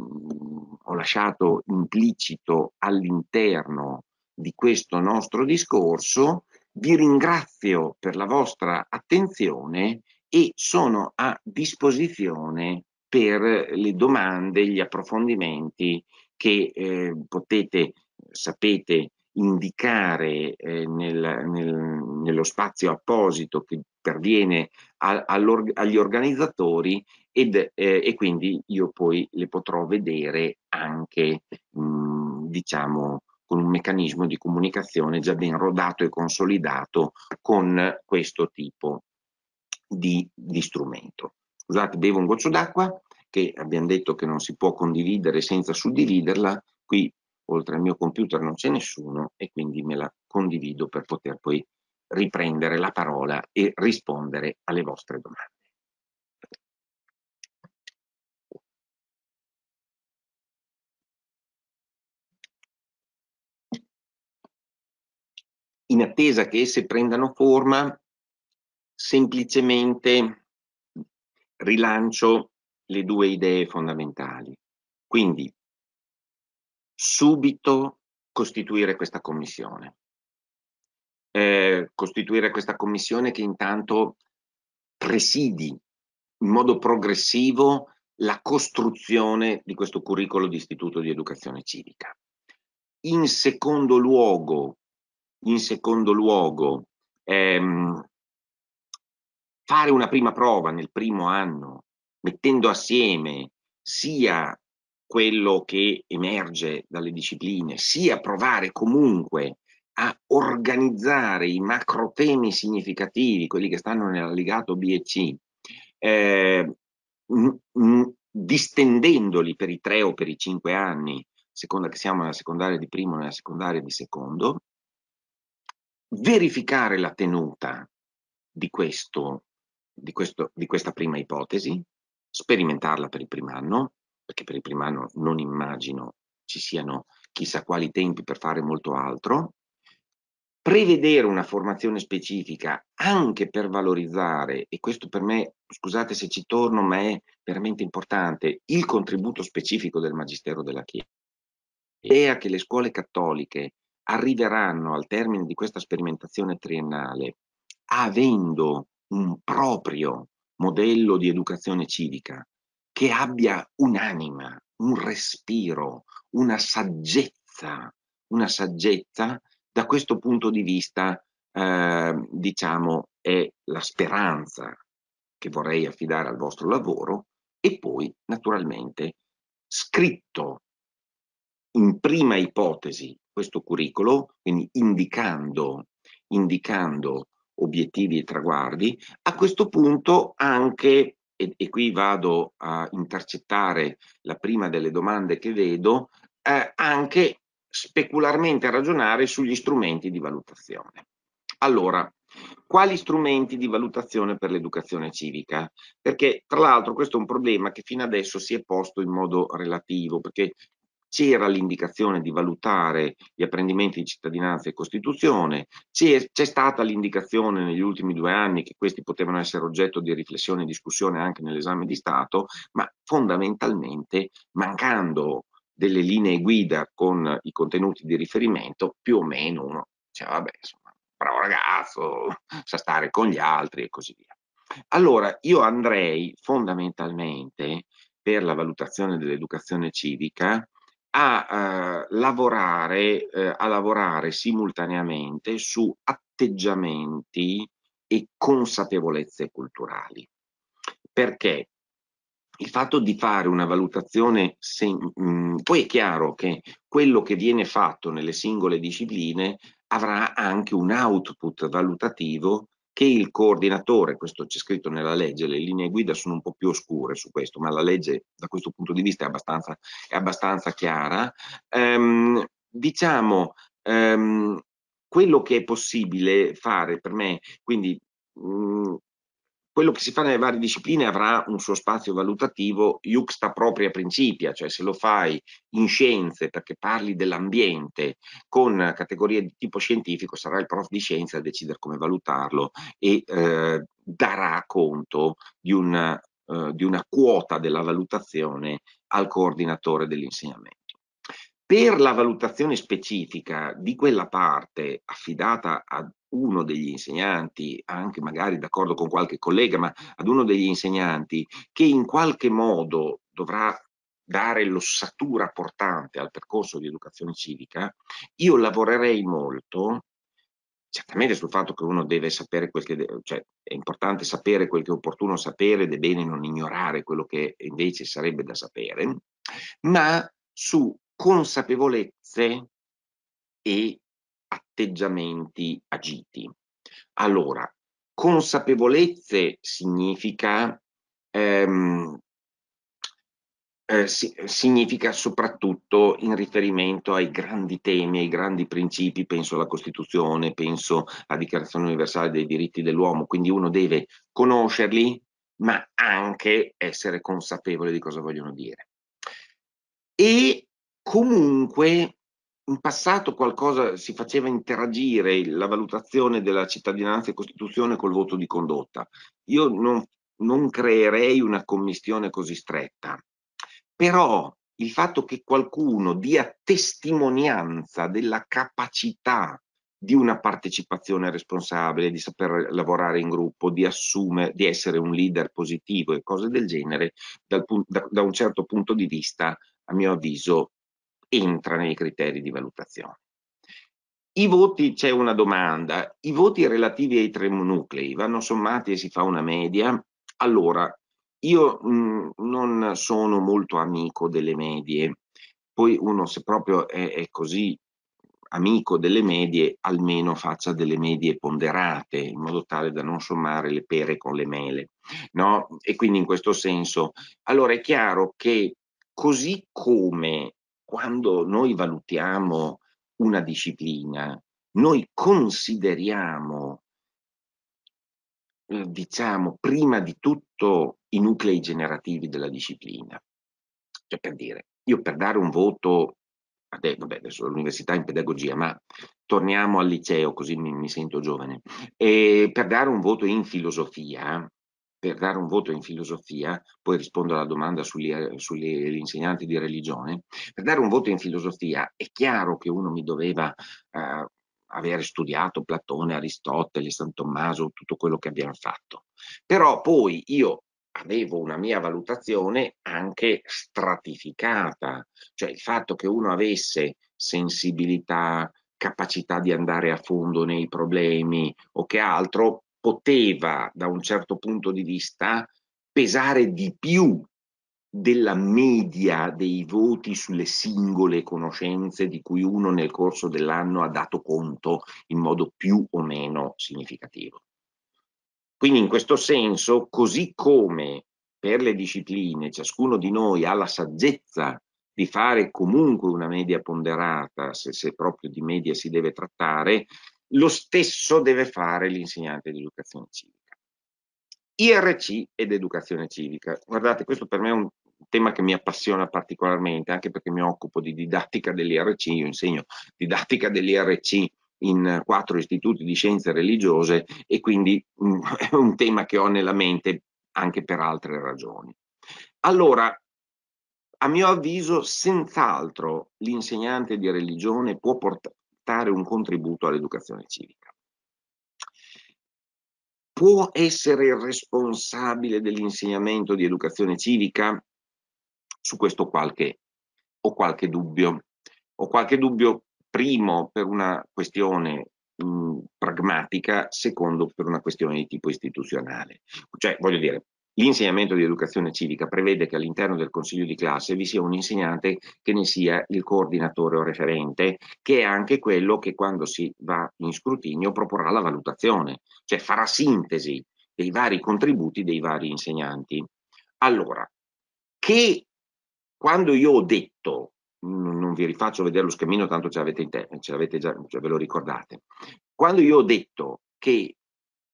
ho lasciato implicito all'interno di questo nostro discorso. Vi ringrazio per la vostra attenzione e sono a disposizione per le domande, gli approfondimenti che eh, potete, sapete, indicare eh, nel, nel, nello spazio apposito che perviene agli organizzatori ed, eh, e quindi io poi le potrò vedere anche mh, diciamo con un meccanismo di comunicazione già ben rodato e consolidato con questo tipo di, di strumento. Scusate, bevo un goccio d'acqua che abbiamo detto che non si può condividere senza suddividerla, qui oltre al mio computer non c'è nessuno e quindi me la condivido per poter poi riprendere la parola e rispondere alle vostre domande. In attesa che esse prendano forma, semplicemente rilancio le due idee fondamentali. Quindi subito costituire questa commissione. Eh, costituire questa commissione che intanto presidi in modo progressivo la costruzione di questo curriculum di istituto di educazione civica. In secondo luogo, in secondo luogo ehm, fare una prima prova nel primo anno, mettendo assieme sia quello che emerge dalle discipline, sia provare comunque a organizzare i macro temi significativi, quelli che stanno nell'allegato B e C, eh, distendendoli per i tre o per i cinque anni, seconda che siamo nella secondaria di primo e nella secondaria di secondo, verificare la tenuta di, questo, di, questo, di questa prima ipotesi, sperimentarla per il primo anno, perché per il primo anno non immagino ci siano chissà quali tempi per fare molto altro, prevedere una formazione specifica anche per valorizzare, e questo per me, scusate se ci torno, ma è veramente importante, il contributo specifico del Magistero della Chiesa. L'idea che le scuole cattoliche arriveranno al termine di questa sperimentazione triennale avendo un proprio modello di educazione civica che abbia un'anima, un respiro, una saggezza, una saggezza, da questo punto di vista, eh, diciamo, è la speranza che vorrei affidare al vostro lavoro e poi, naturalmente, scritto in prima ipotesi questo curriculum, quindi indicando, indicando obiettivi e traguardi, a questo punto anche e, e, qui vado a intercettare la prima delle domande che vedo, eh, anche specularmente ragionare sugli strumenti di valutazione. Allora, quali strumenti di valutazione per l'educazione civica? Perché tra l'altro questo è un problema che fino adesso si è posto in modo relativo, perché c'era l'indicazione di valutare gli apprendimenti di cittadinanza e Costituzione, c'è, stata l'indicazione negli ultimi due anni che questi potevano essere oggetto di riflessione e discussione anche nell'esame di Stato, ma fondamentalmente mancando delle linee guida con i contenuti di riferimento, più o meno uno dice, vabbè, insomma, bravo ragazzo, sa stare con gli altri e così via. Allora, io andrei fondamentalmente per la valutazione dell'educazione civica a, eh, lavorare, eh, a lavorare simultaneamente su atteggiamenti e consapevolezze culturali. Perché il fatto di fare una valutazione, se, mh, mm, poi è chiaro che quello che viene fatto nelle singole discipline avrà anche un output valutativo che il coordinatore, questo c'è scritto nella legge, le linee guida sono un po' più oscure su questo, ma la legge da questo punto di vista è abbastanza, è abbastanza chiara, ehm, diciamo, ehm, quello che è possibile fare per me, quindi mh, mm, quello che si fa nelle varie discipline avrà un suo spazio valutativo iuxta propria principia, cioè se lo fai in scienze perché parli dell'ambiente con categorie di tipo scientifico sarà il prof di scienza a decidere come valutarlo e eh, darà conto di una, eh, di una quota della valutazione al coordinatore dell'insegnamento. Per la valutazione specifica di quella parte affidata ad uno degli insegnanti, anche magari d'accordo con qualche collega, ma ad uno degli insegnanti che in qualche modo dovrà dare l'ossatura portante al percorso di educazione civica, io lavorerei molto certamente sul fatto che uno deve sapere quel che, deve, cioè è importante sapere quel che è opportuno sapere ed è bene non ignorare quello che invece sarebbe da sapere, ma su consapevolezze e atteggiamenti agiti. Allora, consapevolezze significa, ehm, eh, si, significa soprattutto in riferimento ai grandi temi, ai grandi principi, penso alla Costituzione, penso alla Dichiarazione Universale dei diritti dell'uomo, quindi uno deve conoscerli, ma anche essere consapevole di cosa vogliono dire. E comunque in passato qualcosa si faceva interagire la valutazione della cittadinanza e Costituzione col voto di condotta. Io non, non creerei una commistione così stretta, però il fatto che qualcuno dia testimonianza della capacità di una partecipazione responsabile, di saper lavorare in gruppo, di assumere, di essere un leader positivo e cose del genere, dal, da, da un certo punto di vista, a mio avviso, entra nei criteri di valutazione. I voti, c'è una domanda, i voti relativi ai tre nuclei vanno sommati e si fa una media? Allora, io mh, non sono molto amico delle medie, poi uno se proprio è, è così amico delle medie, almeno faccia delle medie ponderate, in modo tale da non sommare le pere con le mele, no? E quindi in questo senso, allora è chiaro che così come quando noi valutiamo una disciplina, noi consideriamo, eh, diciamo, prima di tutto i nuclei generativi della disciplina. Cioè per dire, io per dare un voto, vabbè, adesso l'università in pedagogia, ma torniamo al liceo così mi, mi sento giovane, e per dare un voto in filosofia, per dare un voto in filosofia, poi rispondo alla domanda sugli, sugli insegnanti di religione, per dare un voto in filosofia è chiaro che uno mi doveva eh, avere studiato Platone, Aristotele, San Tommaso, tutto quello che abbiamo fatto. Però poi io avevo una mia valutazione anche stratificata, cioè il fatto che uno avesse sensibilità, capacità di andare a fondo nei problemi o che altro poteva da un certo punto di vista pesare di più della media dei voti sulle singole conoscenze di cui uno nel corso dell'anno ha dato conto in modo più o meno significativo. Quindi in questo senso, così come per le discipline ciascuno di noi ha la saggezza di fare comunque una media ponderata, se, se proprio di media si deve trattare, lo stesso deve fare l'insegnante di educazione civica. IRC ed educazione civica. Guardate, questo per me è un tema che mi appassiona particolarmente, anche perché mi occupo di didattica dell'IRC, io insegno didattica dell'IRC in quattro istituti di scienze religiose e quindi mm, (laughs) è un tema che ho nella mente anche per altre ragioni. Allora, a mio avviso, senz'altro l'insegnante di religione può portare un contributo all'educazione civica. Può essere il responsabile dell'insegnamento di educazione civica? Su questo qualche, ho qualche dubbio. Ho qualche dubbio, primo, per una questione mh, pragmatica, secondo, per una questione di tipo istituzionale. Cioè, voglio dire, L'insegnamento di educazione civica prevede che all'interno del consiglio di classe vi sia un insegnante che ne sia il coordinatore o referente, che è anche quello che quando si va in scrutinio proporrà la valutazione, cioè farà sintesi dei vari contributi dei vari insegnanti. Allora, che quando io ho detto, non vi rifaccio vedere lo schemino, tanto ce l'avete in te, ce l'avete già, cioè ve lo ricordate, quando io ho detto che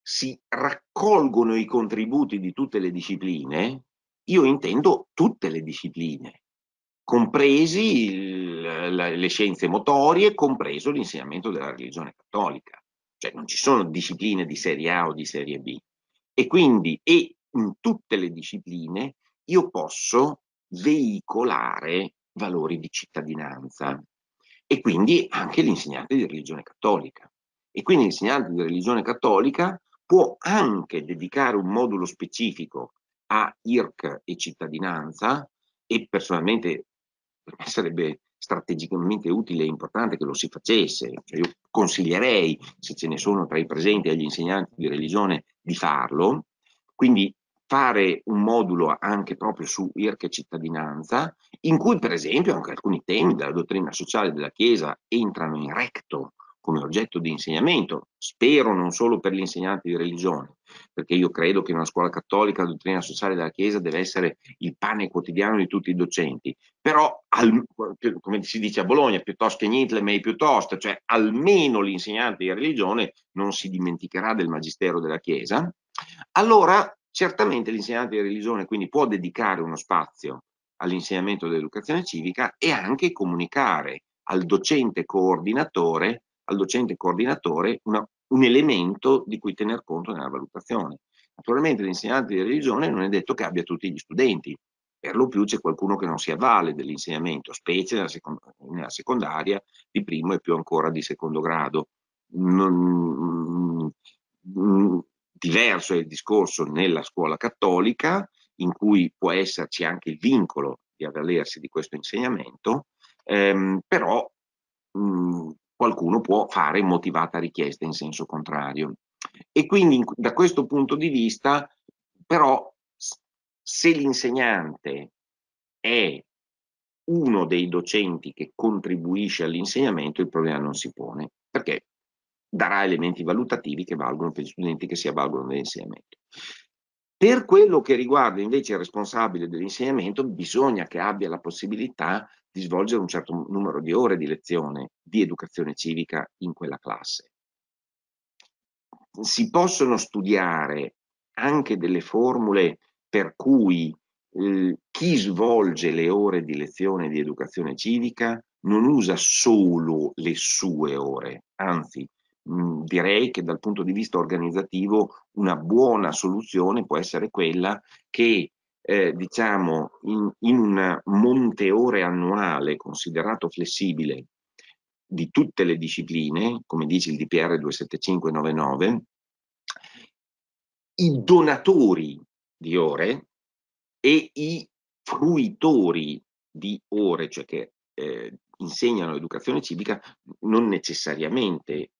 si raccolgono i contributi di tutte le discipline, io intendo tutte le discipline, compresi il, le scienze motorie, compreso l'insegnamento della religione cattolica. Cioè non ci sono discipline di serie A o di serie B. E quindi e in tutte le discipline io posso veicolare valori di cittadinanza e quindi anche l'insegnante di religione cattolica. E quindi l'insegnante di religione cattolica può anche dedicare un modulo specifico a IRC e cittadinanza e personalmente per (laughs) me sarebbe strategicamente utile e importante che lo si facesse. Cioè io consiglierei, se ce ne sono tra i presenti agli insegnanti di religione, di farlo. Quindi fare un modulo anche proprio su IRC e cittadinanza, in cui per esempio anche alcuni temi della dottrina sociale della Chiesa entrano in recto come oggetto di insegnamento, spero non solo per gli insegnanti di religione, perché io credo che in una scuola cattolica la dottrina sociale della Chiesa deve essere il pane quotidiano di tutti i docenti, però al, come si dice a Bologna, piuttosto che niente, mei piuttosto, cioè almeno l'insegnante di religione non si dimenticherà del magistero della Chiesa, allora certamente l'insegnante di religione quindi può dedicare uno spazio all'insegnamento dell'educazione civica e anche comunicare al docente coordinatore al docente coordinatore una, un elemento di cui tener conto nella valutazione. Naturalmente l'insegnante di religione non è detto che abbia tutti gli studenti, per lo più c'è qualcuno che non si avvale dell'insegnamento, specie nella, second nella, secondaria, di primo e più ancora di secondo grado. Non, mm, diverso è il discorso nella scuola cattolica, in cui può esserci anche il vincolo di avvalersi di questo insegnamento, ehm, però mh, mm, qualcuno può fare motivata richiesta in senso contrario. E quindi da questo punto di vista, però, se l'insegnante è uno dei docenti che contribuisce all'insegnamento, il problema non si pone, perché darà elementi valutativi che valgono per gli studenti che si avvalgono dell'insegnamento. Per quello che riguarda invece il responsabile dell'insegnamento, bisogna che abbia la possibilità di svolgere un certo numero di ore di lezione di educazione civica in quella classe. Si possono studiare anche delle formule per cui eh, chi svolge le ore di lezione di educazione civica non usa solo le sue ore, anzi mh, direi che dal punto di vista organizzativo una buona soluzione può essere quella che eh, diciamo in, in un monte ore annuale considerato flessibile di tutte le discipline, come dice il DPR 27599, i donatori di ore e i fruitori di ore, cioè che eh, insegnano educazione civica, non necessariamente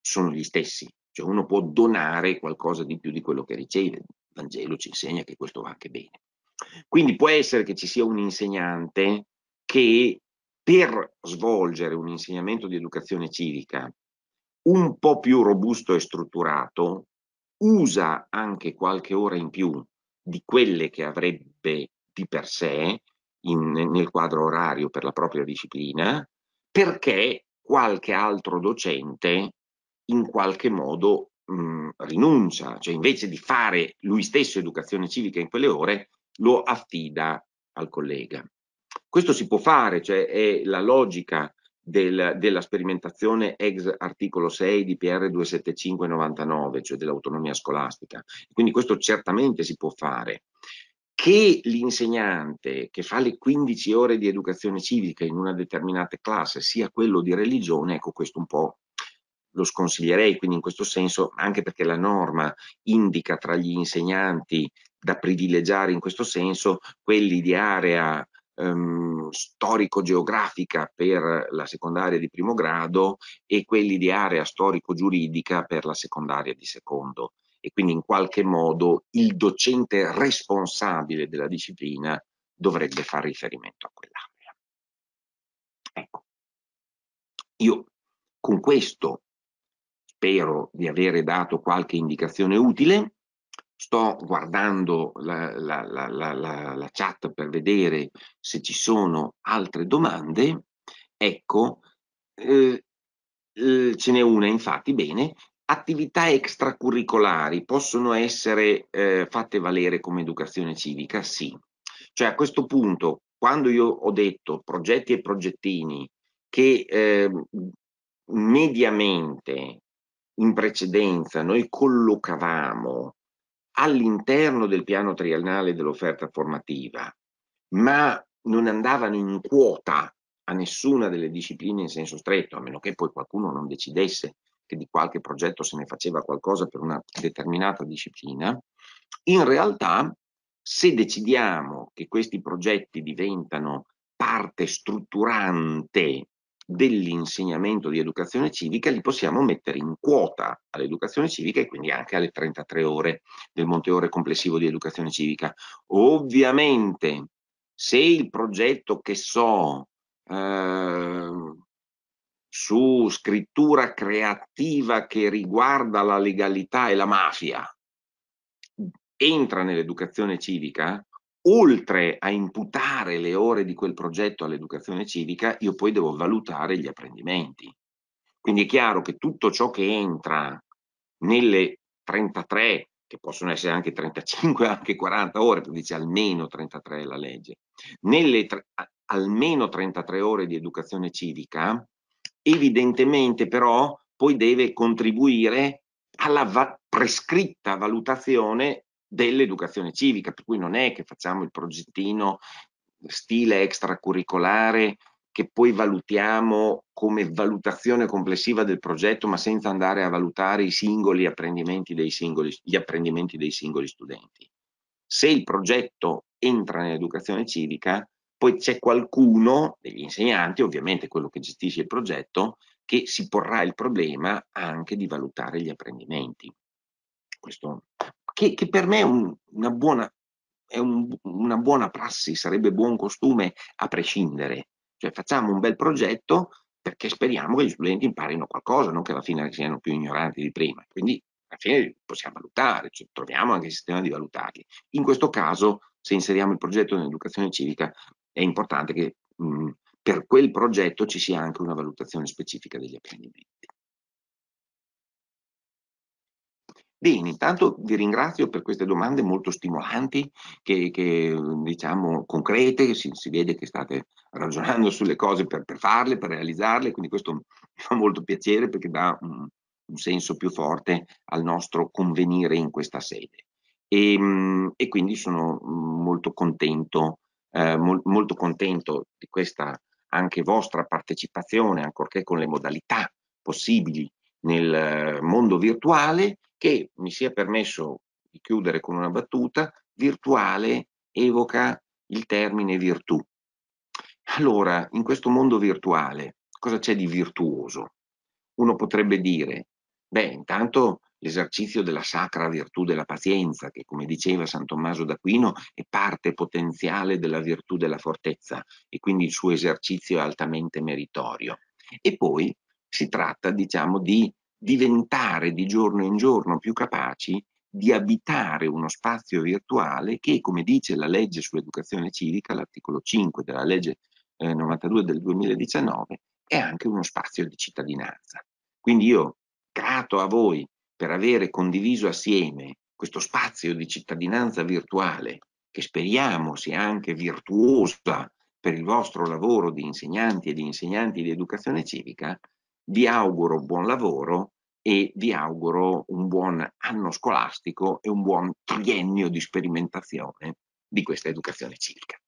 sono gli stessi, cioè uno può donare qualcosa di più di quello che riceve. Il Vangelo ci insegna che questo va anche bene. Quindi può essere che ci sia un insegnante che per svolgere un insegnamento di educazione civica un po' più robusto e strutturato, usa anche qualche ora in più di quelle che avrebbe di per sé in, nel quadro orario per la propria disciplina, perché qualche altro docente in qualche modo mh, rinuncia, cioè invece di fare lui stesso educazione civica in quelle ore, lo affida al collega. Questo si può fare, cioè è la logica del, della sperimentazione ex articolo 6 di PR 275-99, cioè dell'autonomia scolastica. Quindi questo certamente si può fare. che l'insegnante che fa le 15 ore di educazione civica in una determinata classe sia quello di religione, ecco questo un po' lo sconsiglierei, quindi in questo senso, anche perché la norma indica tra gli insegnanti da privilegiare in questo senso quelli di area ehm, storico-geografica per la secondaria di primo grado e quelli di area storico-giuridica per la secondaria di secondo. E quindi in qualche modo il docente responsabile della disciplina dovrebbe fare riferimento a quell'area. Ecco, io con questo spero di avere dato qualche indicazione utile. Sto guardando la, la, la, la, chat per vedere se ci sono altre domande. Ecco, eh, eh, ce n'è una infatti, bene. Attività extracurricolari possono essere eh, fatte valere come educazione civica? Sì. Cioè a questo punto, quando io ho detto progetti e progettini che eh, mediamente in precedenza noi collocavamo all'interno del piano triennale dell'offerta formativa, ma non andavano in quota a nessuna delle discipline in senso stretto, a meno che poi qualcuno non decidesse che di qualche progetto se ne faceva qualcosa per una determinata disciplina, in realtà se decidiamo che questi progetti diventano parte strutturante dell'insegnamento di educazione civica li possiamo mettere in quota all'educazione civica e quindi anche alle 33 ore del monte ore complessivo di educazione civica. Ovviamente se il progetto che so eh, su scrittura creativa che riguarda la legalità e la mafia entra nell'educazione civica, oltre a imputare le ore di quel progetto all'educazione civica, io poi devo valutare gli apprendimenti. Quindi è chiaro che tutto ciò che entra nelle 33, che possono essere anche 35, (laughs) anche 40 ore, perché dice almeno 33 è la legge, nelle almeno 33 ore di educazione civica, evidentemente però poi deve contribuire alla va prescritta valutazione dell'educazione civica, per cui non è che facciamo il progettino stile extracurricolare che poi valutiamo come valutazione complessiva del progetto, ma senza andare a valutare i singoli apprendimenti dei singoli, gli apprendimenti dei singoli studenti. Se il progetto entra nell'educazione civica, poi c'è qualcuno degli insegnanti, ovviamente quello che gestisce il progetto, che si porrà il problema anche di valutare gli apprendimenti. Questo che, che per me è, un, una, buona, è un, una buona prassi, sarebbe buon costume a prescindere. Cioè facciamo un bel progetto perché speriamo che gli studenti imparino qualcosa, non che alla fine siano più ignoranti di prima. Quindi alla fine possiamo valutare, cioè, troviamo anche il sistema di valutarli. In questo caso, se inseriamo il progetto nell'educazione civica, è importante che mh, per quel progetto ci sia anche una valutazione specifica degli apprendimenti. Bene, intanto vi ringrazio per queste domande molto stimolanti, che, che diciamo concrete, si, si, vede che state ragionando sulle cose per, per, farle, per realizzarle, quindi questo mi (laughs) fa molto piacere perché dà un, un senso più forte al nostro convenire in questa sede. E, e quindi sono molto contento, eh, mol, molto contento di questa anche vostra partecipazione, ancorché con le modalità possibili nel mondo virtuale che mi sia permesso di chiudere con una battuta, virtuale evoca il termine virtù. Allora, in questo mondo virtuale, cosa c'è di virtuoso? Uno potrebbe dire, beh, intanto l'esercizio della sacra virtù della pazienza, che come diceva San Tommaso d'Aquino è parte potenziale della virtù della fortezza e quindi il suo esercizio è altamente meritorio. E poi si tratta, diciamo, di diventare di giorno in giorno più capaci di abitare uno spazio virtuale che, come dice la legge sull'educazione civica, l'articolo 5 della legge eh, 92 del 2019, è anche uno spazio di cittadinanza. Quindi io grato a voi per avere condiviso assieme questo spazio di cittadinanza virtuale che speriamo sia anche virtuosa per il vostro lavoro di insegnanti e di insegnanti di educazione civica, vi auguro buon lavoro e vi auguro un buon anno scolastico e un buon triennio di sperimentazione di questa educazione civica.